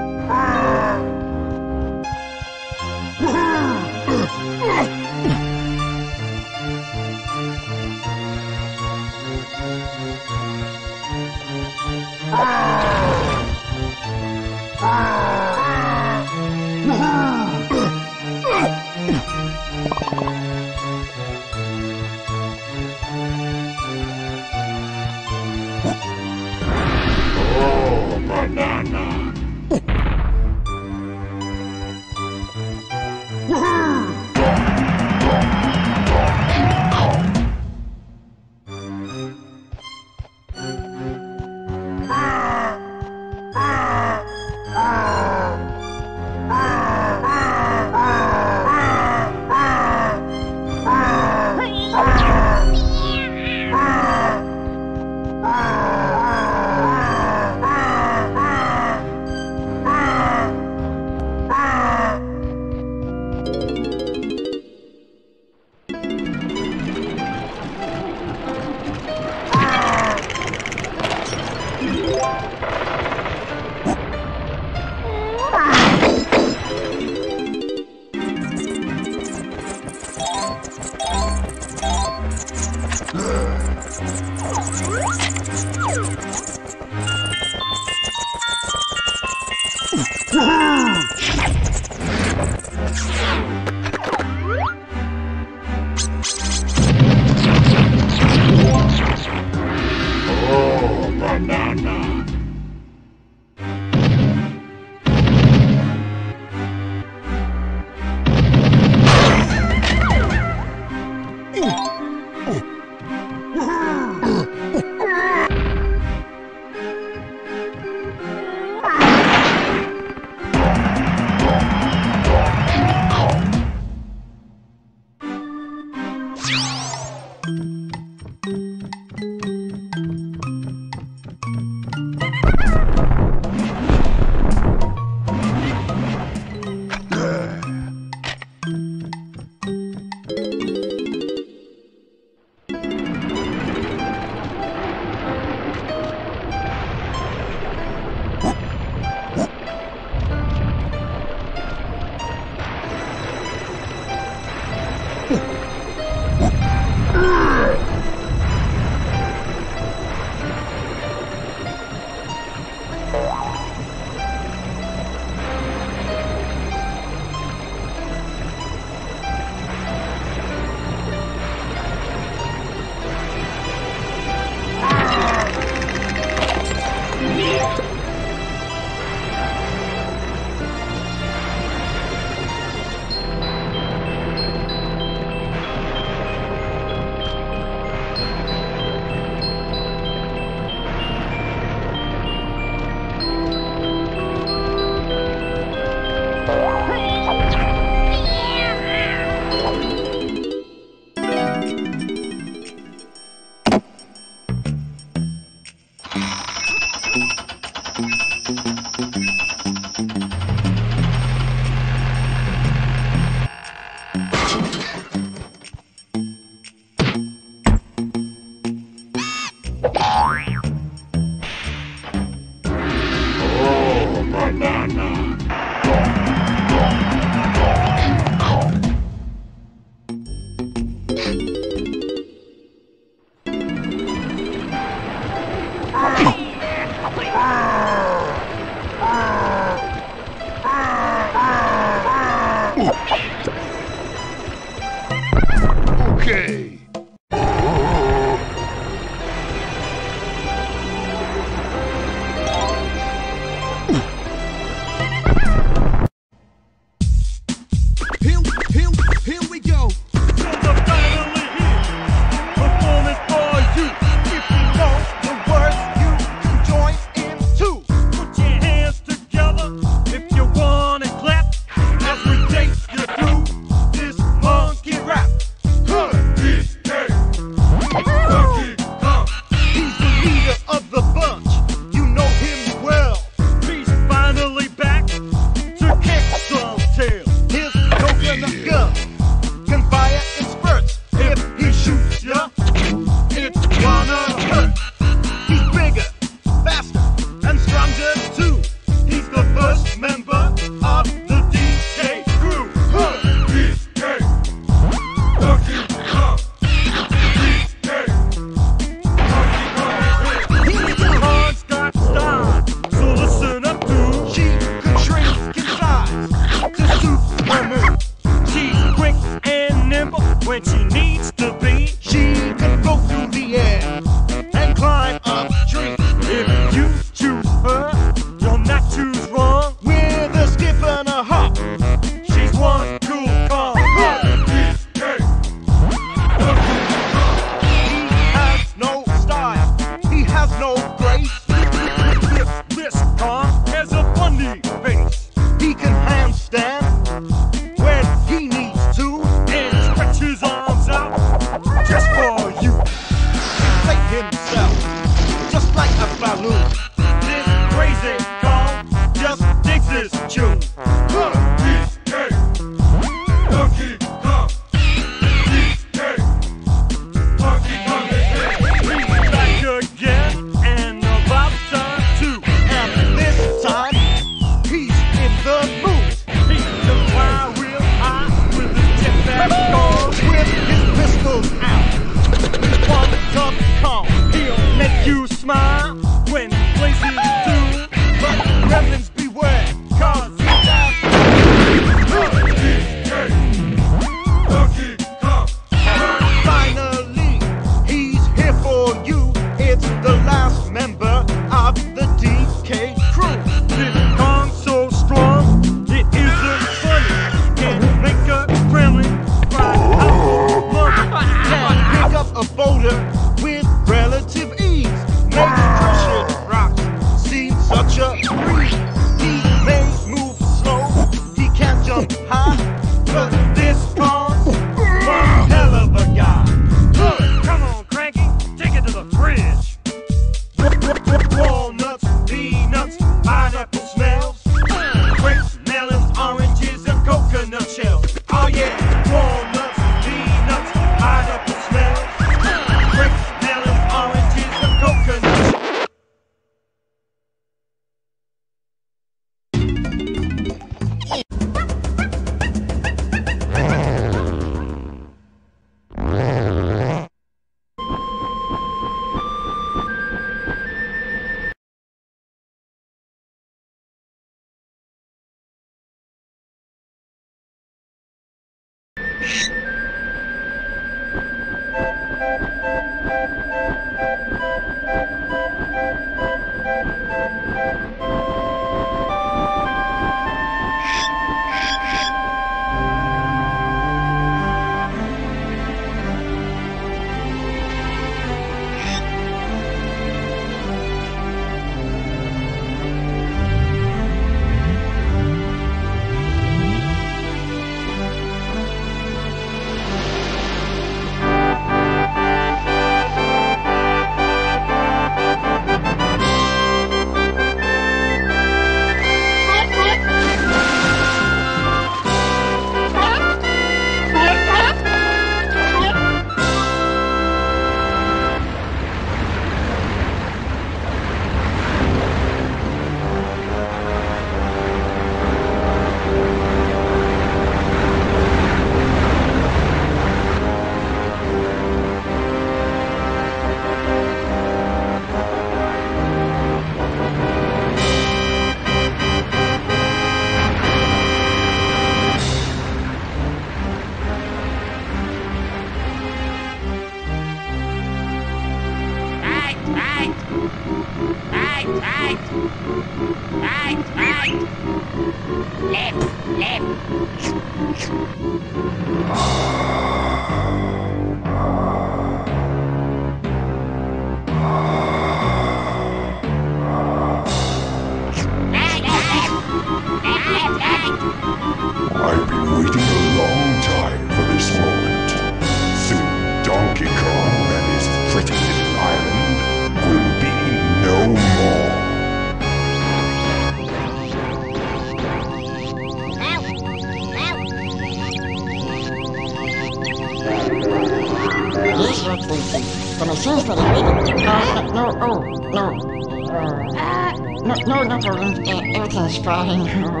of a room, everything's fine.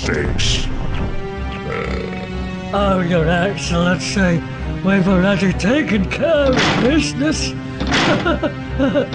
mistakes. Uh, oh, Your Excellency, we've already taken care of business. (laughs)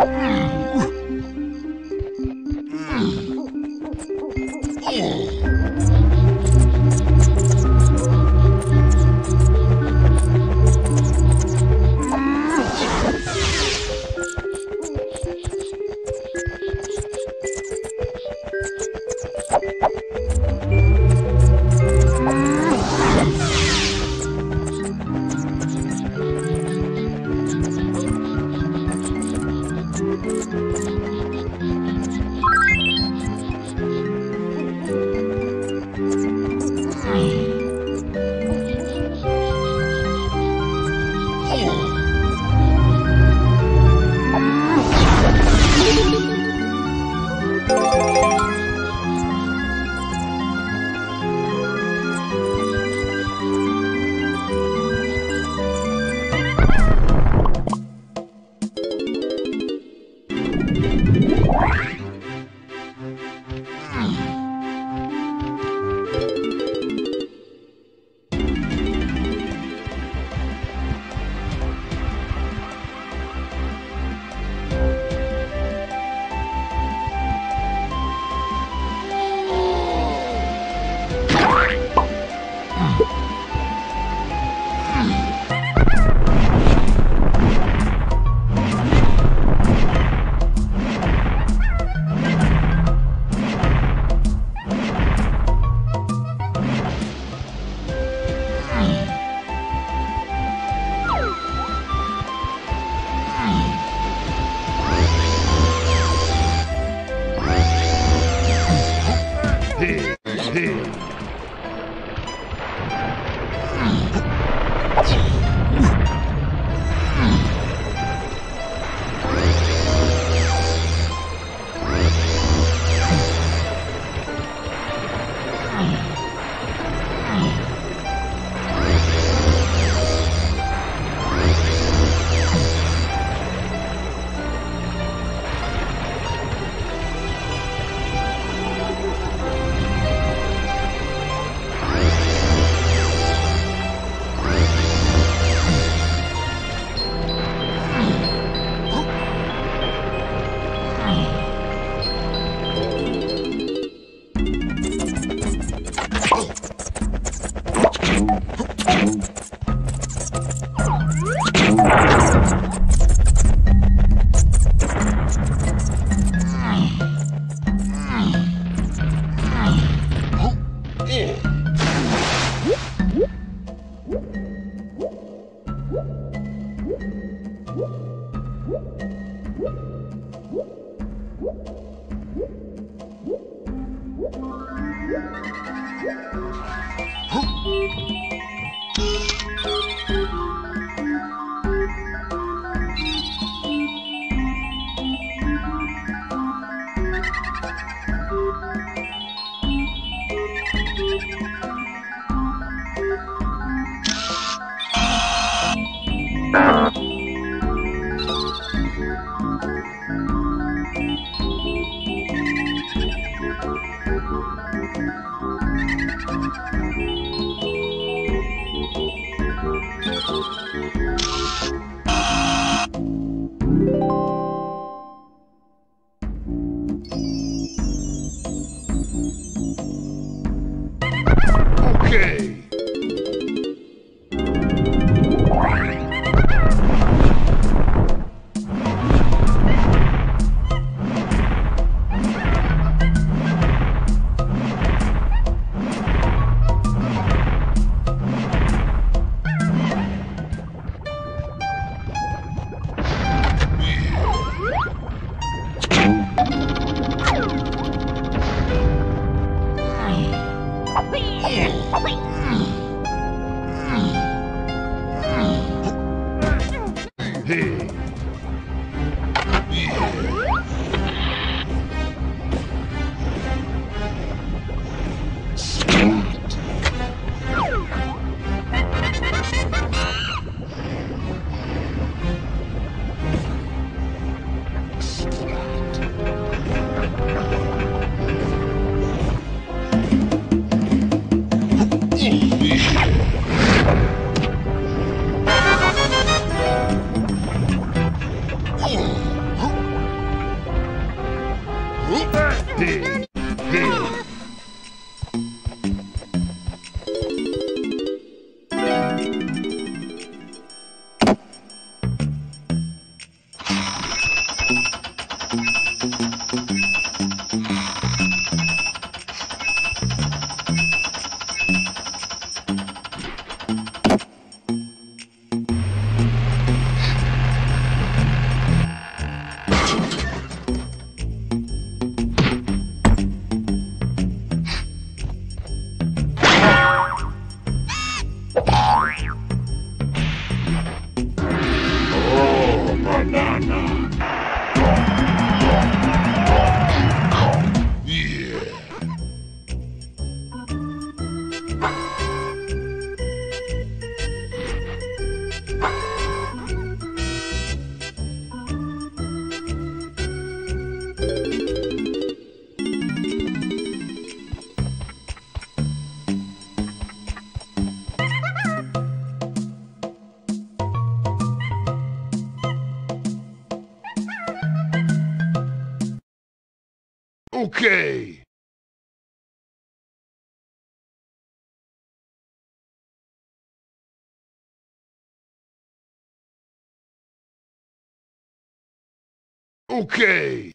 Hmm. Okay. Okay.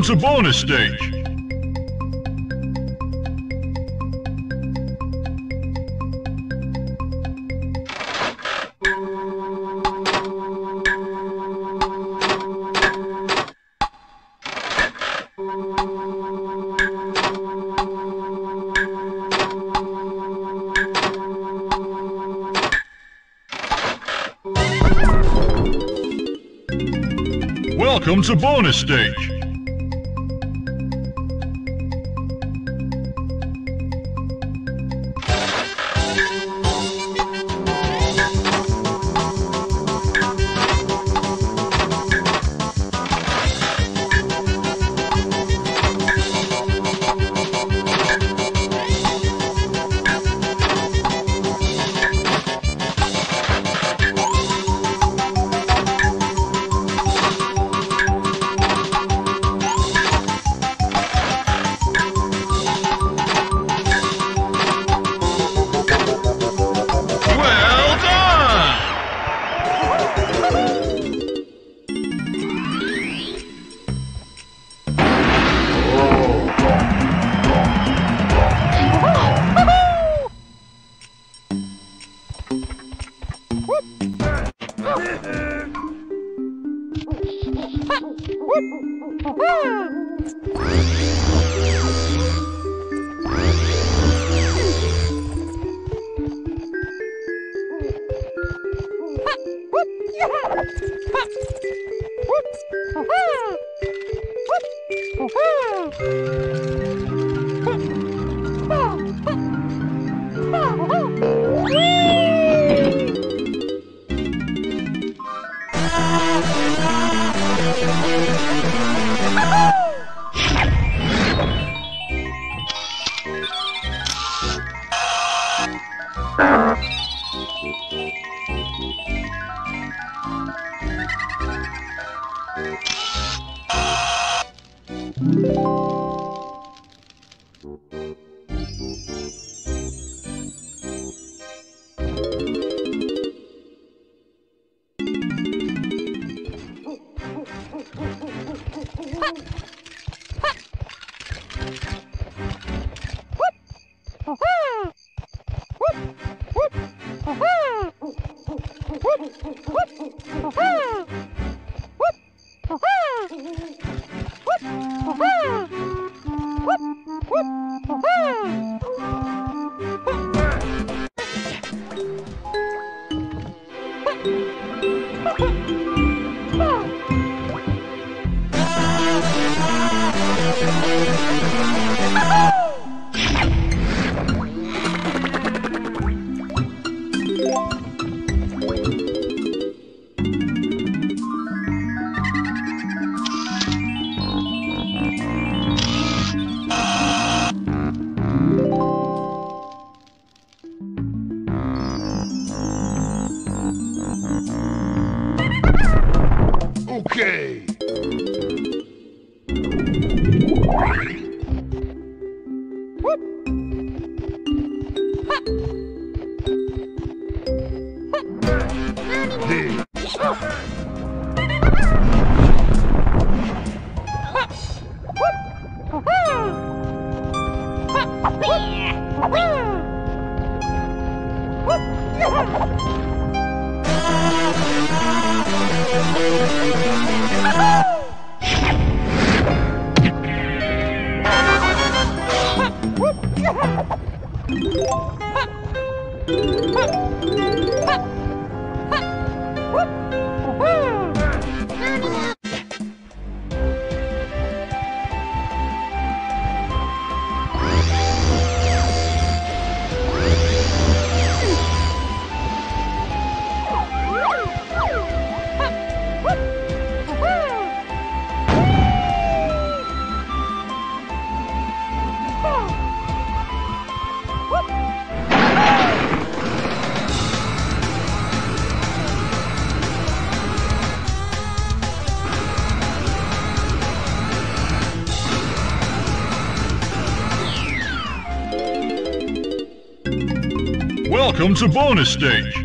To bonus stage. Welcome to bonus stage. Welcome to bonus stage.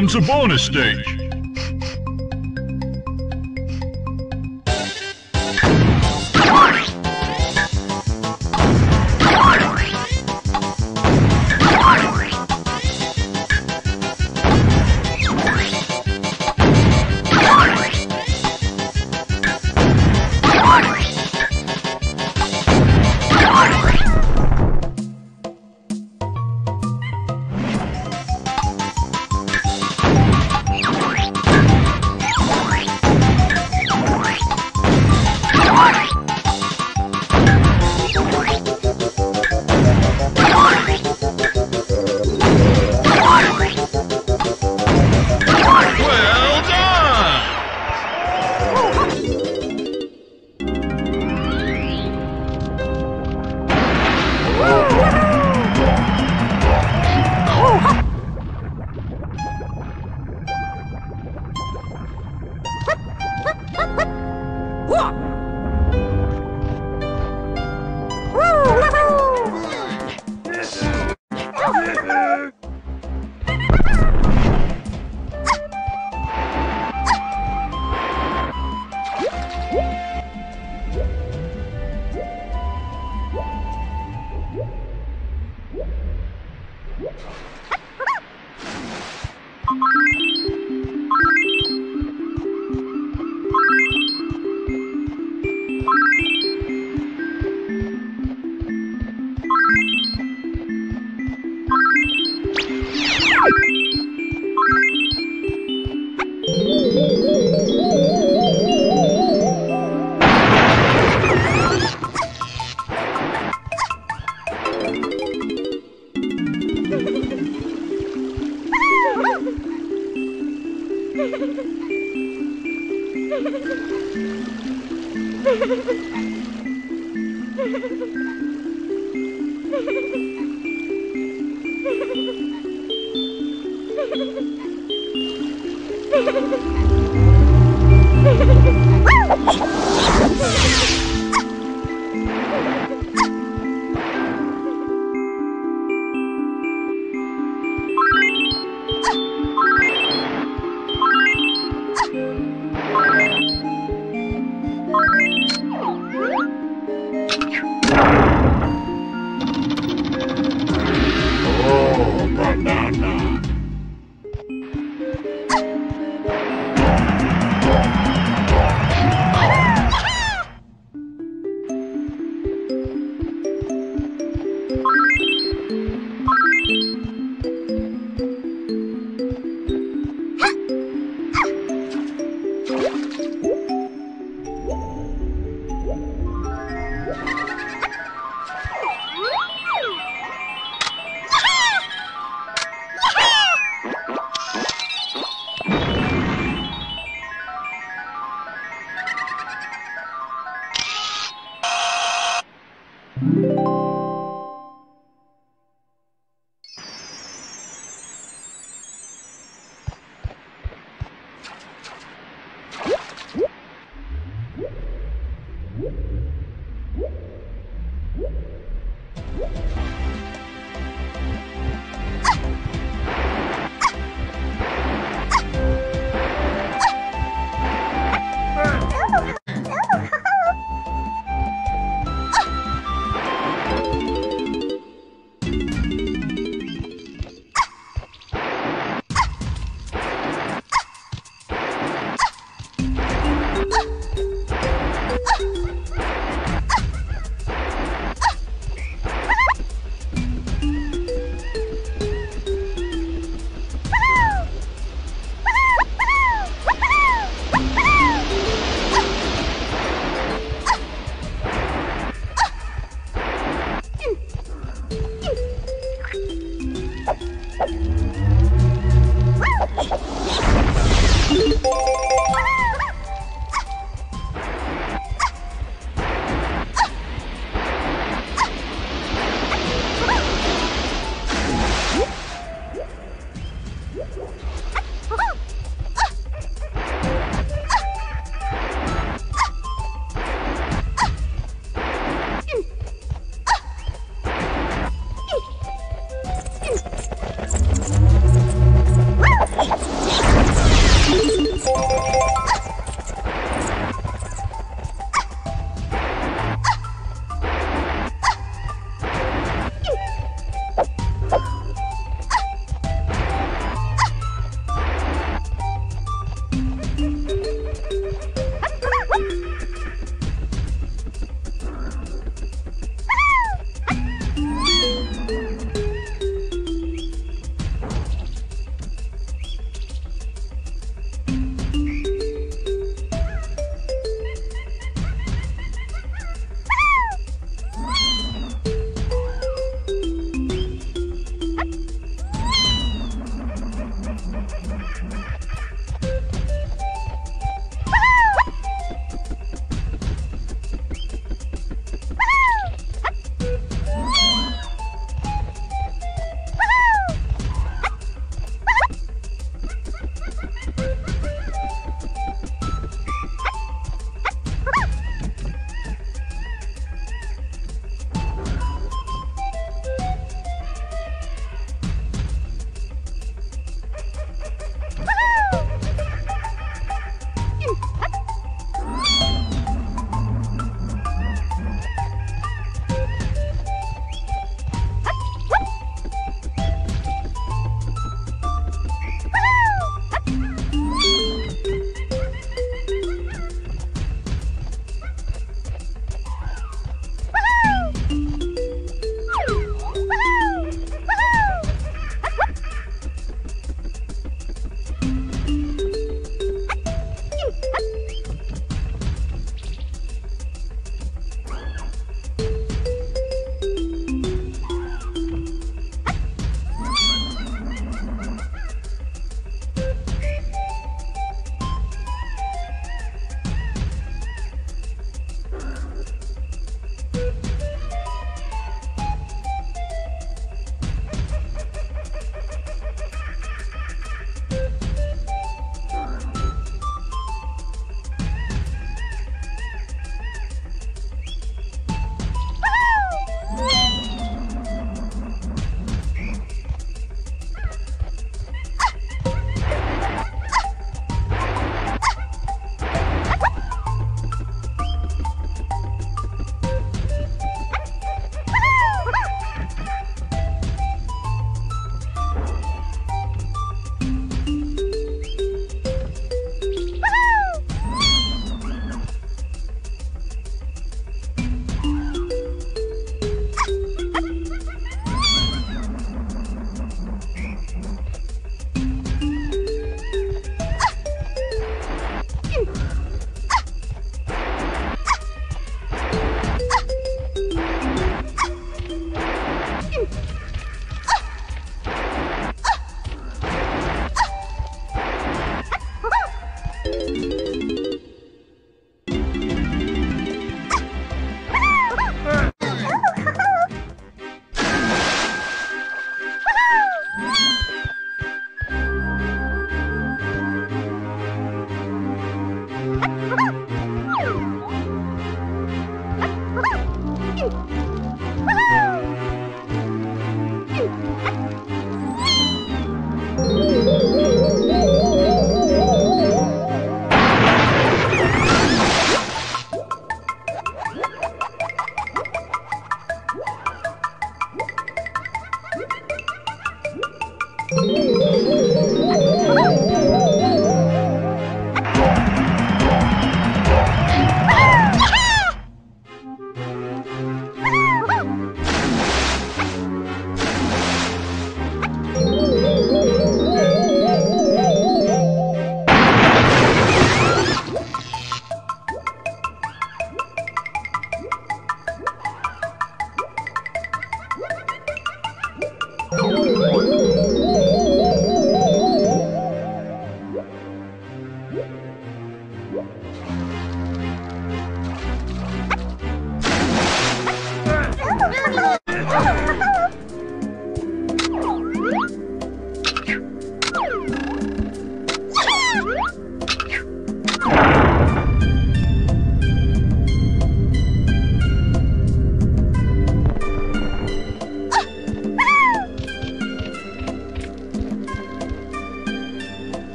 Welcome to bonus stage.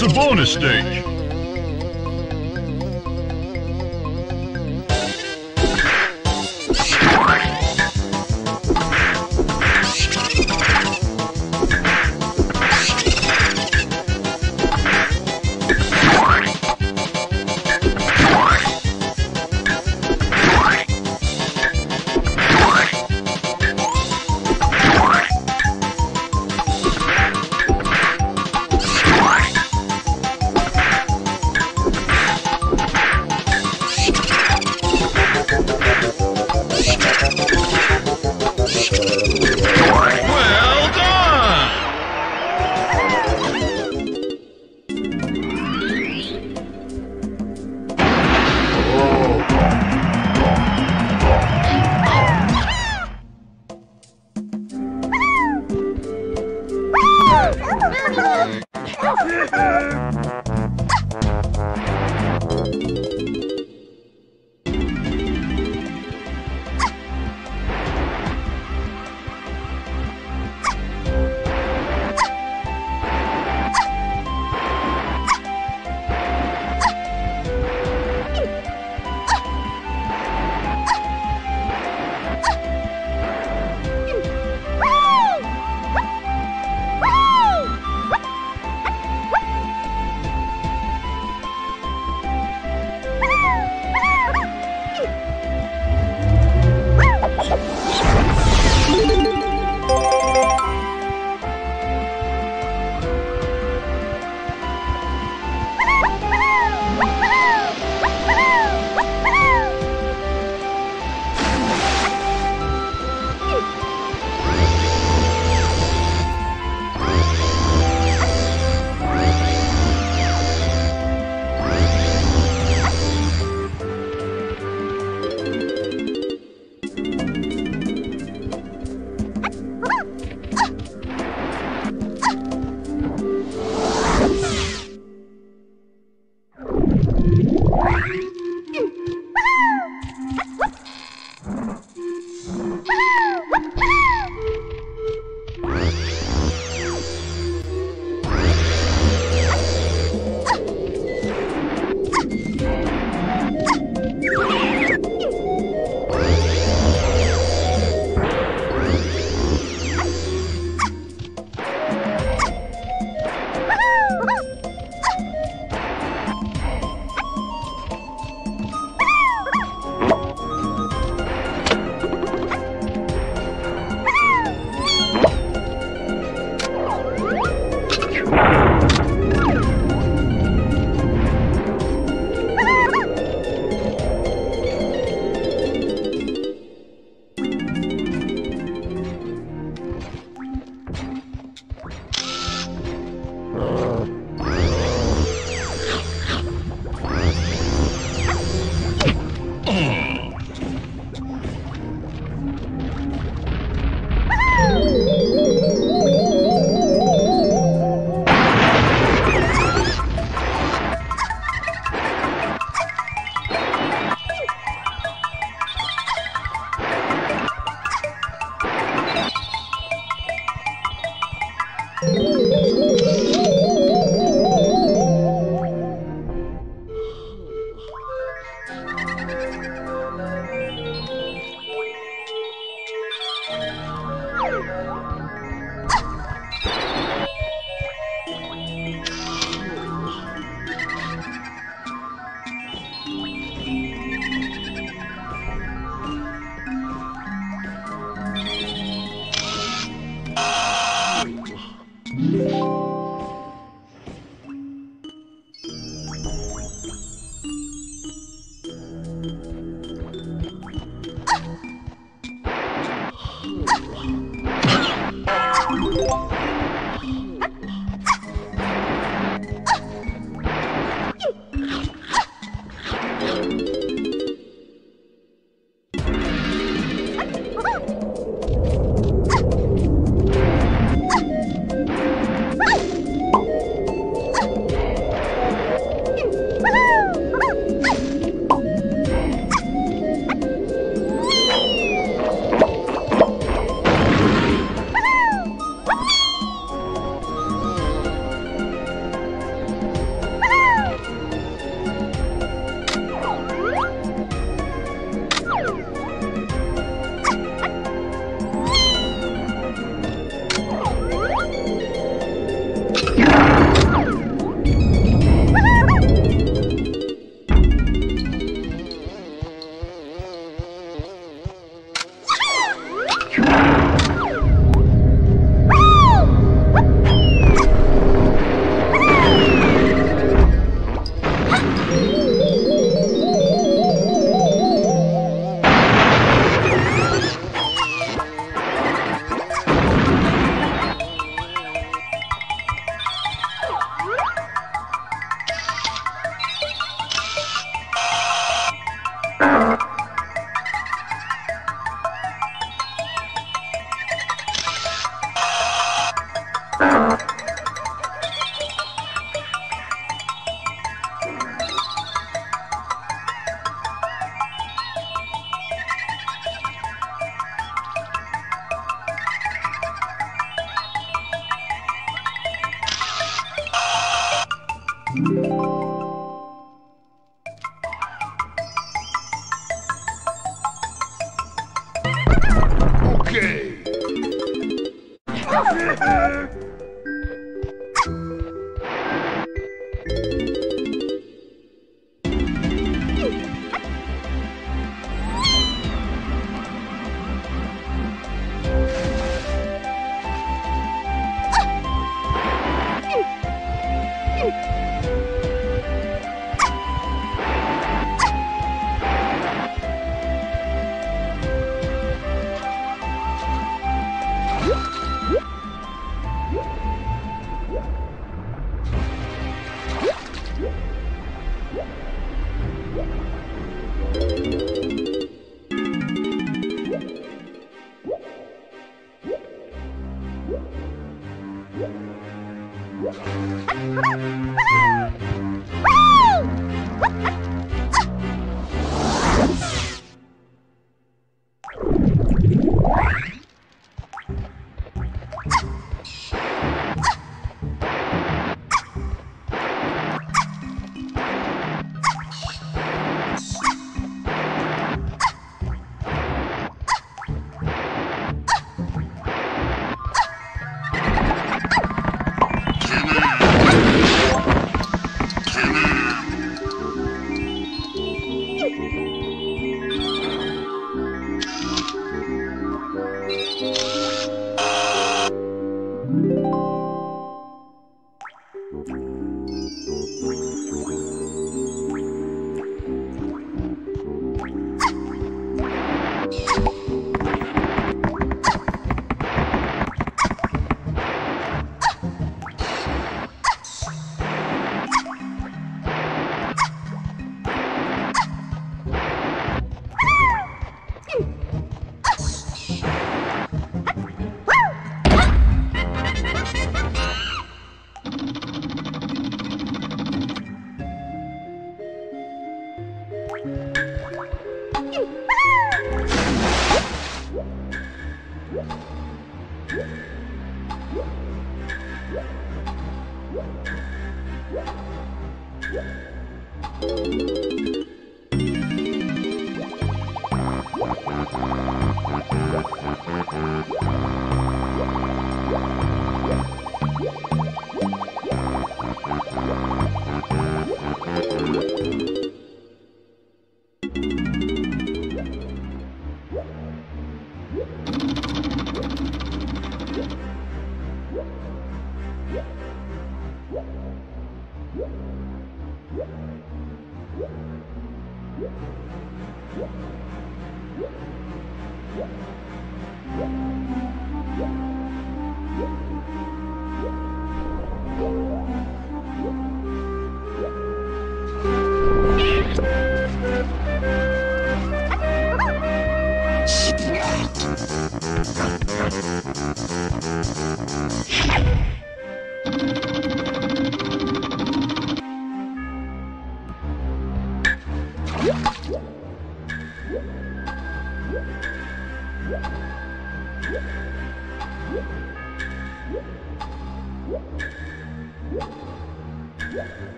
To bonus stage.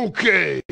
Okay.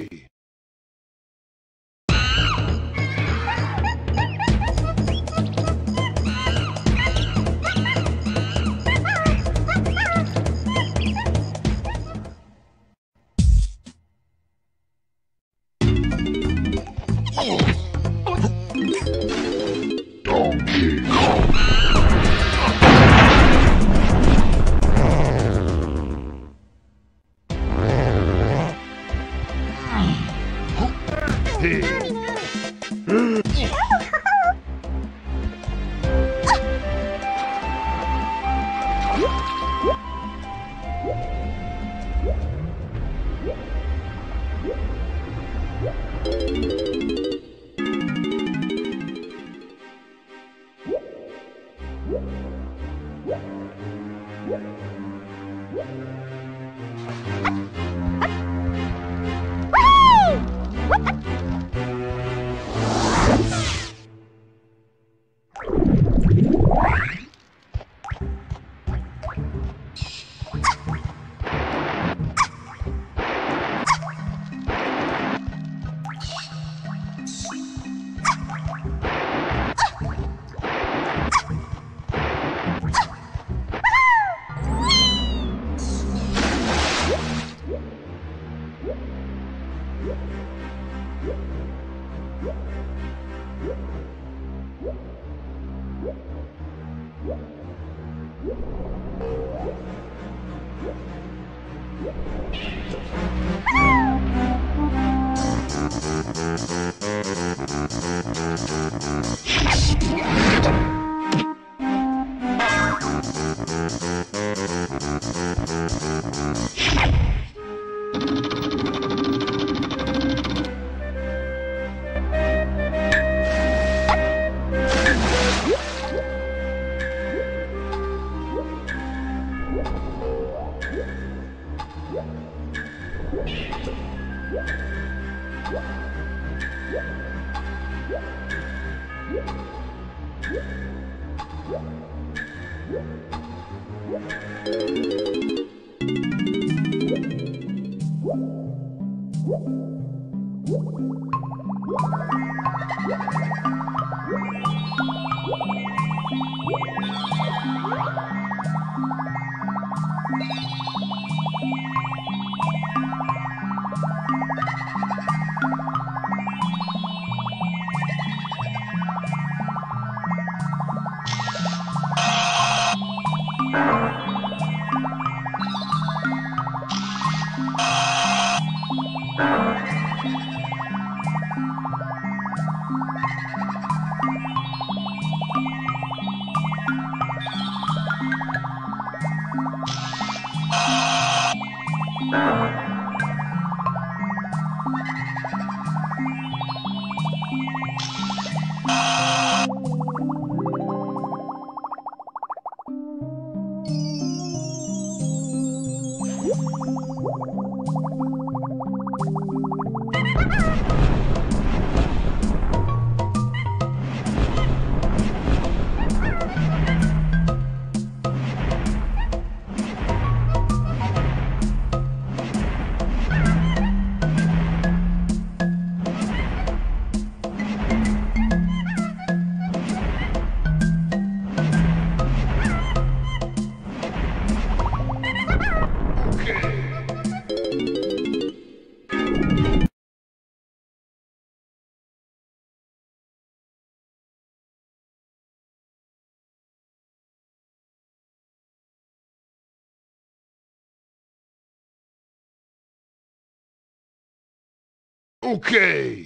Okay. Here,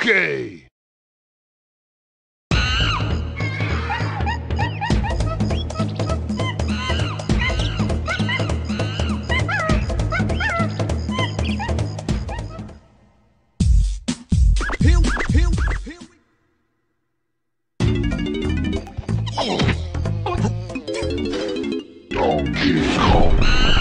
Okay. Donkey Kong.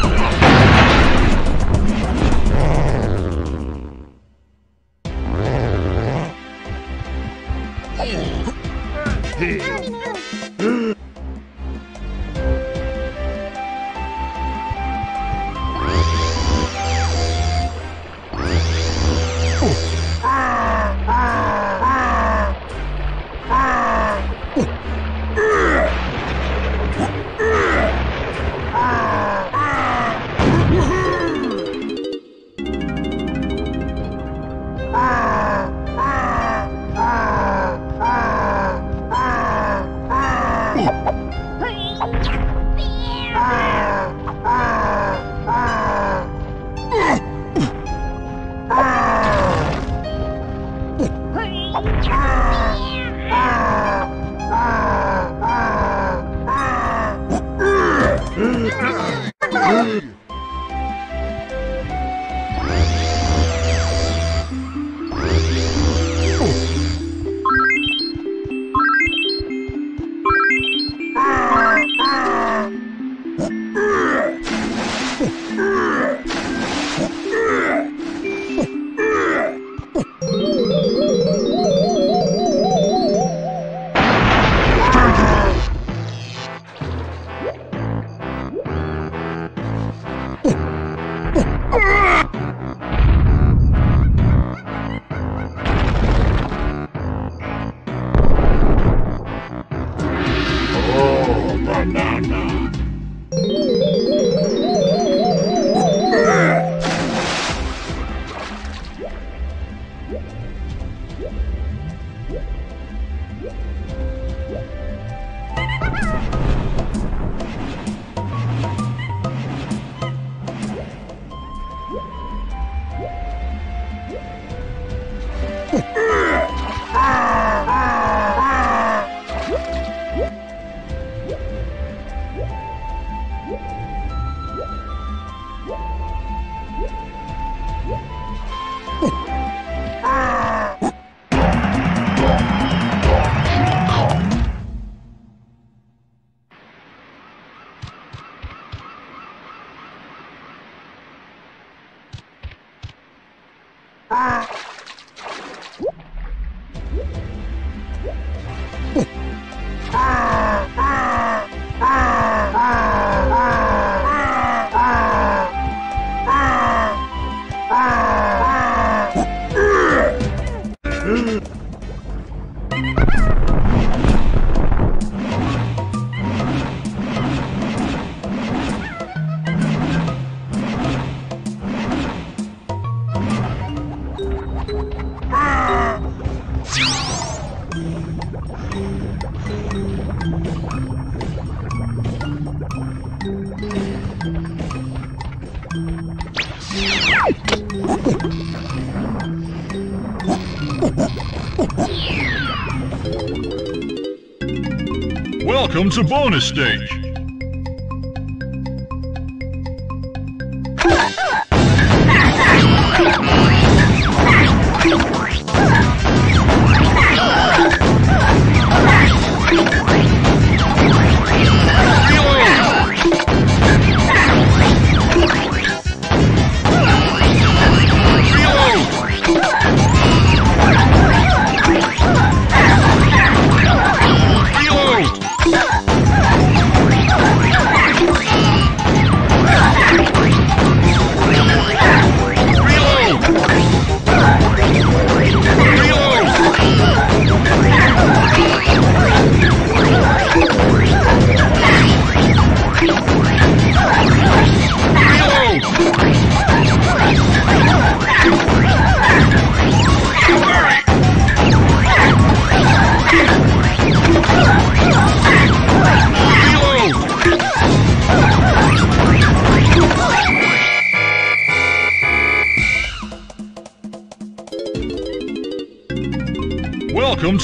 Welcome to bonus stage.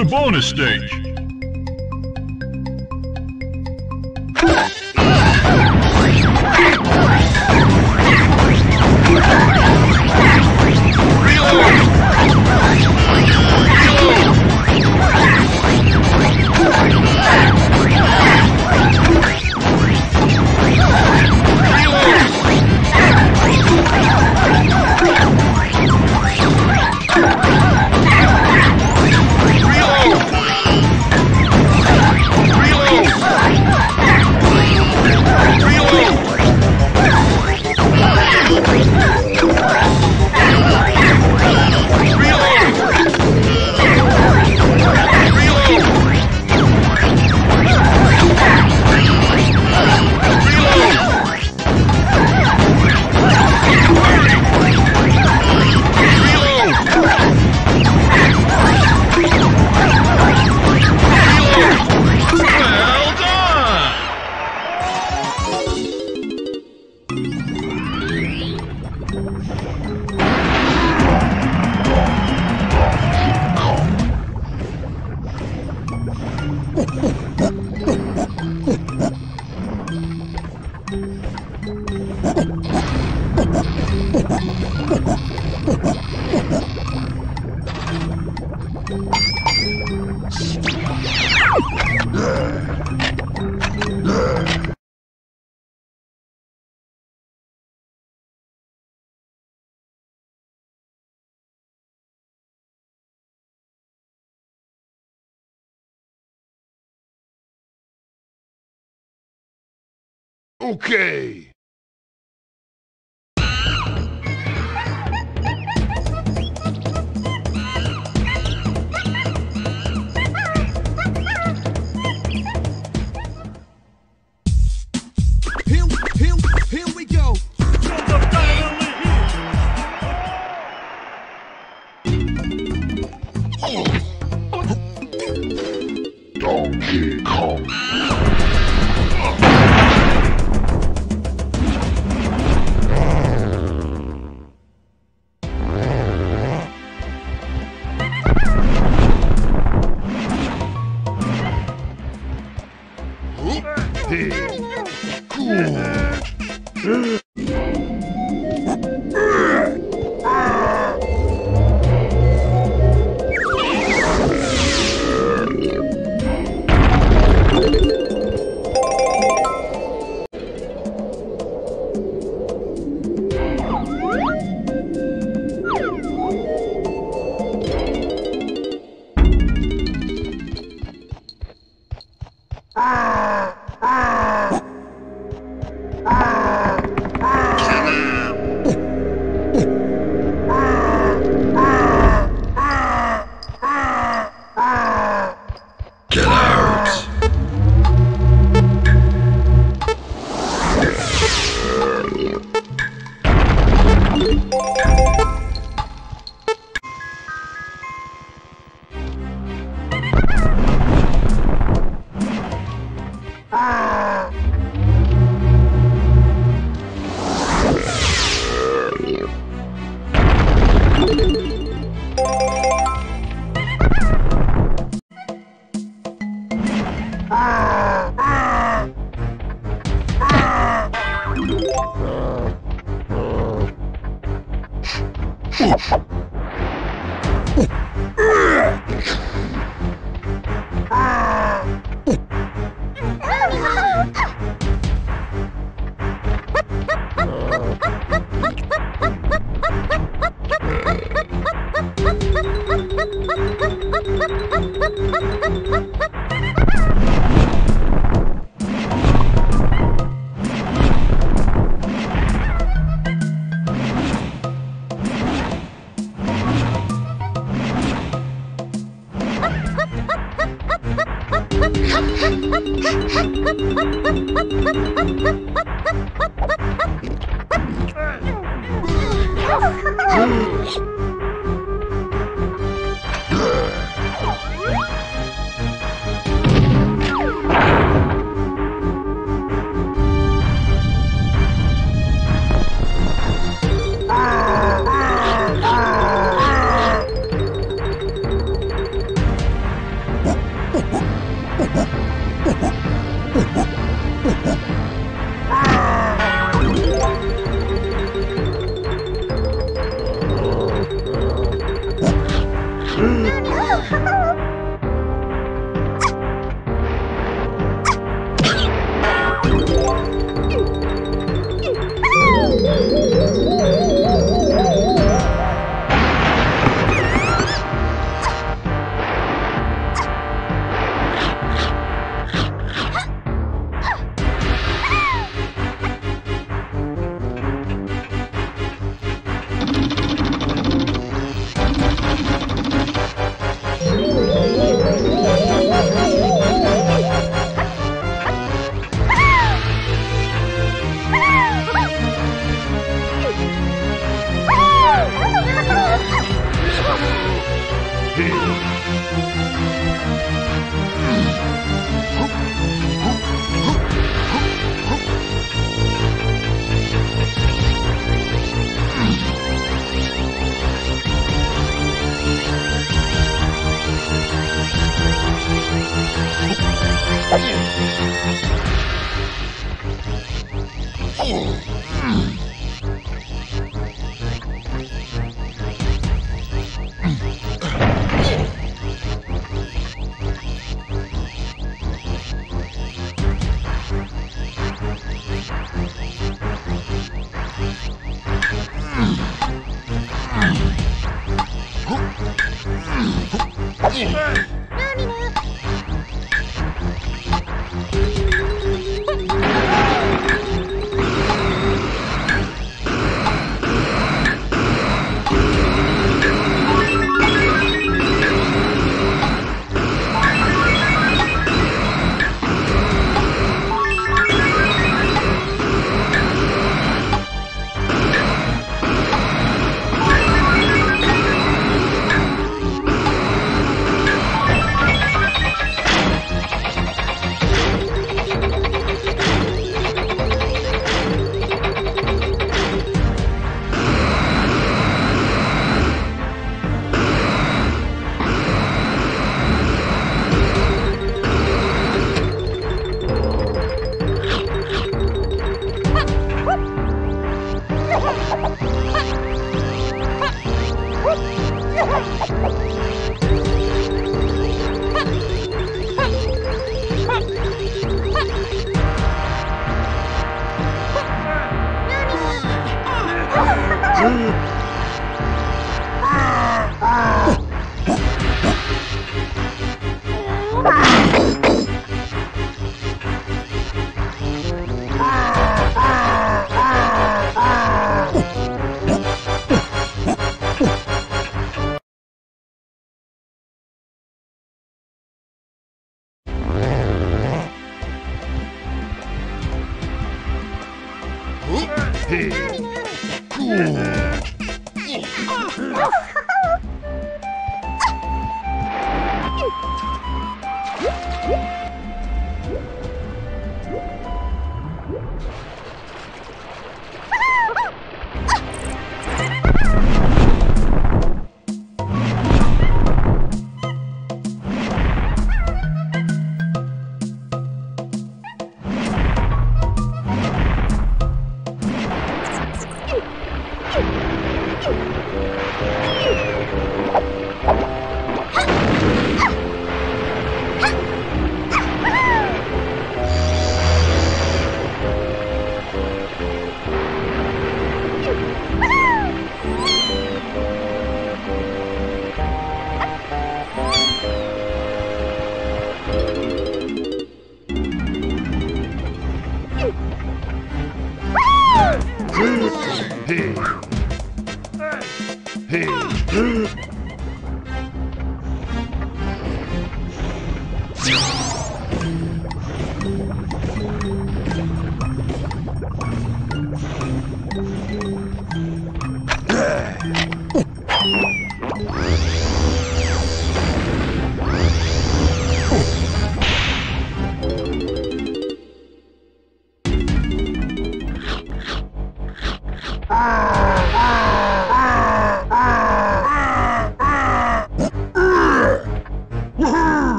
To bonus stage.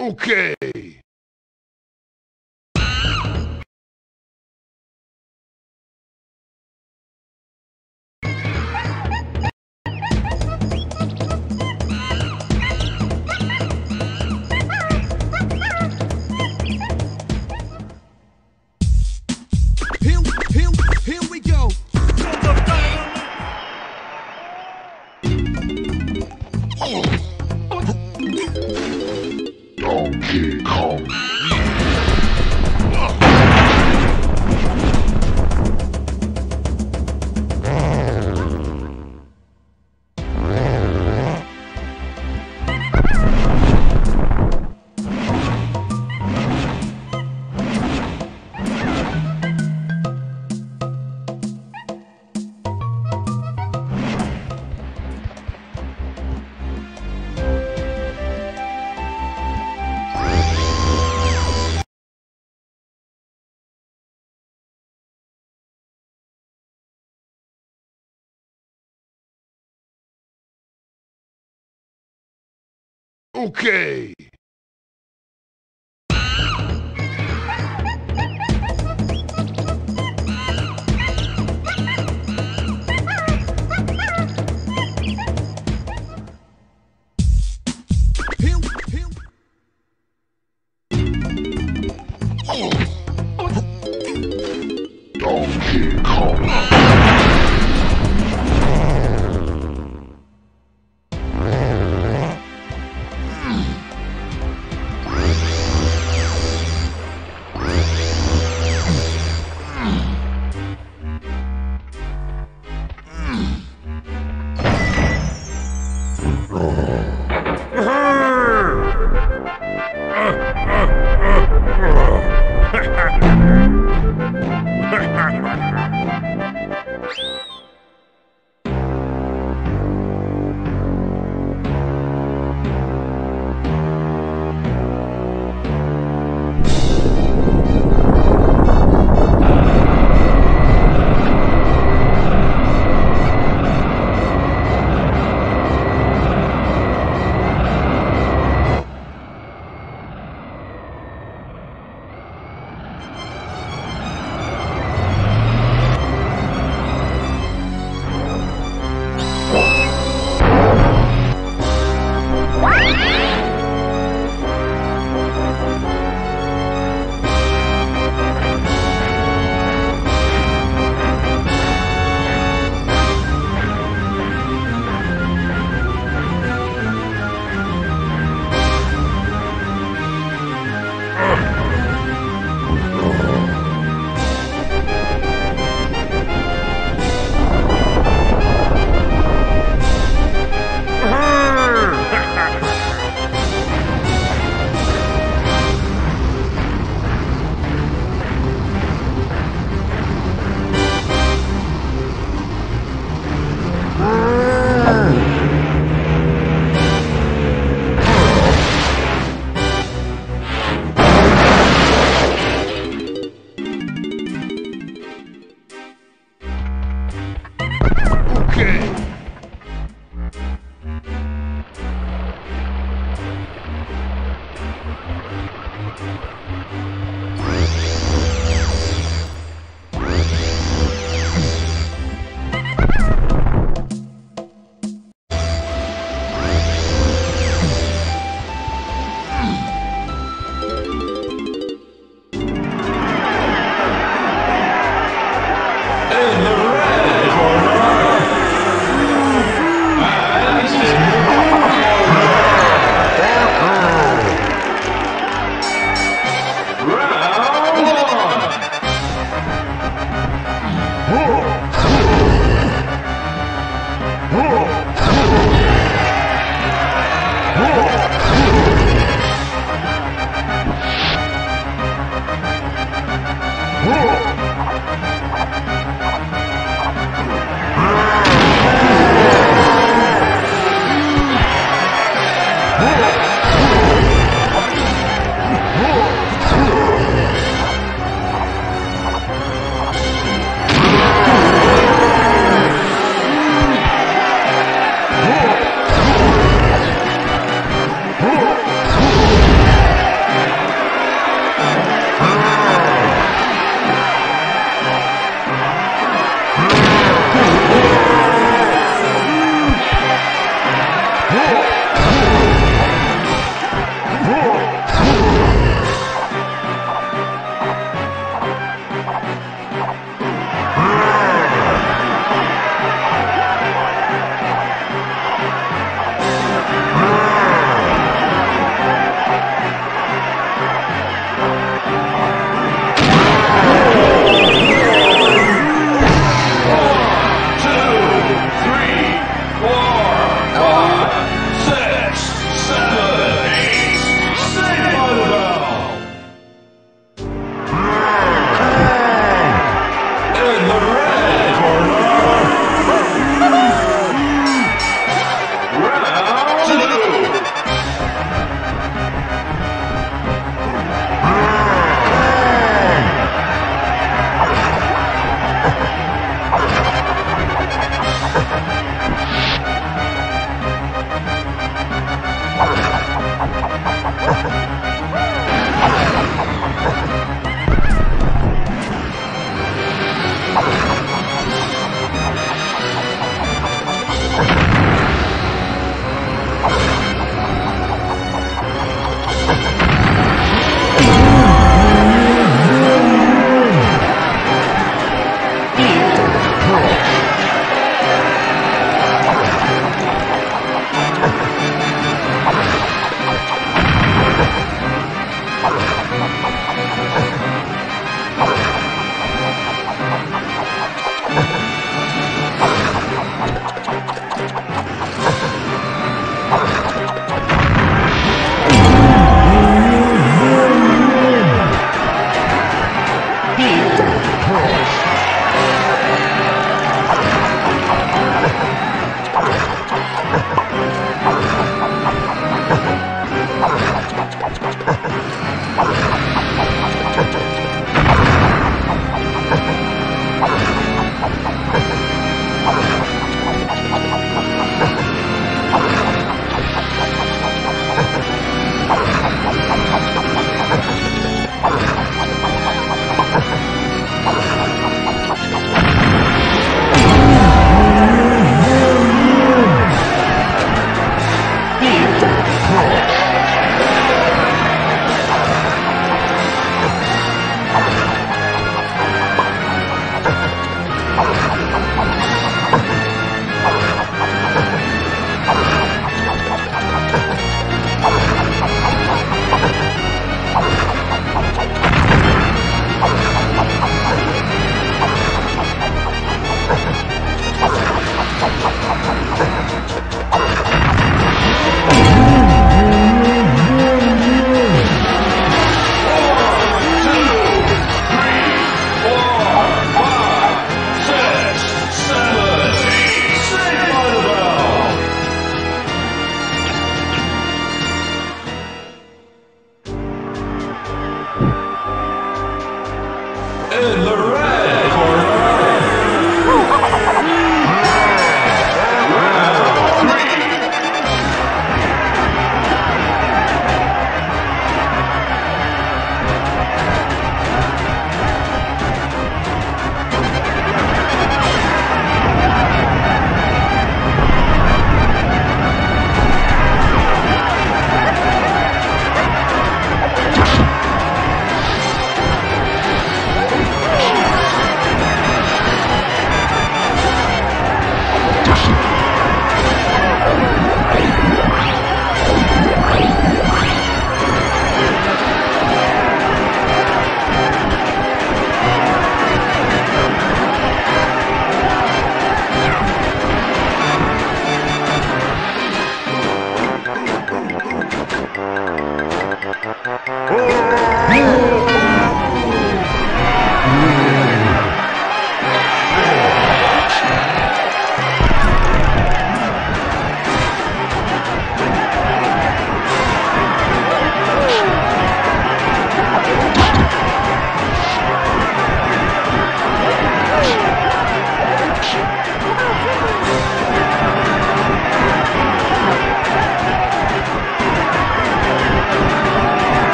Okay. Here, Okay.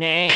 Nah.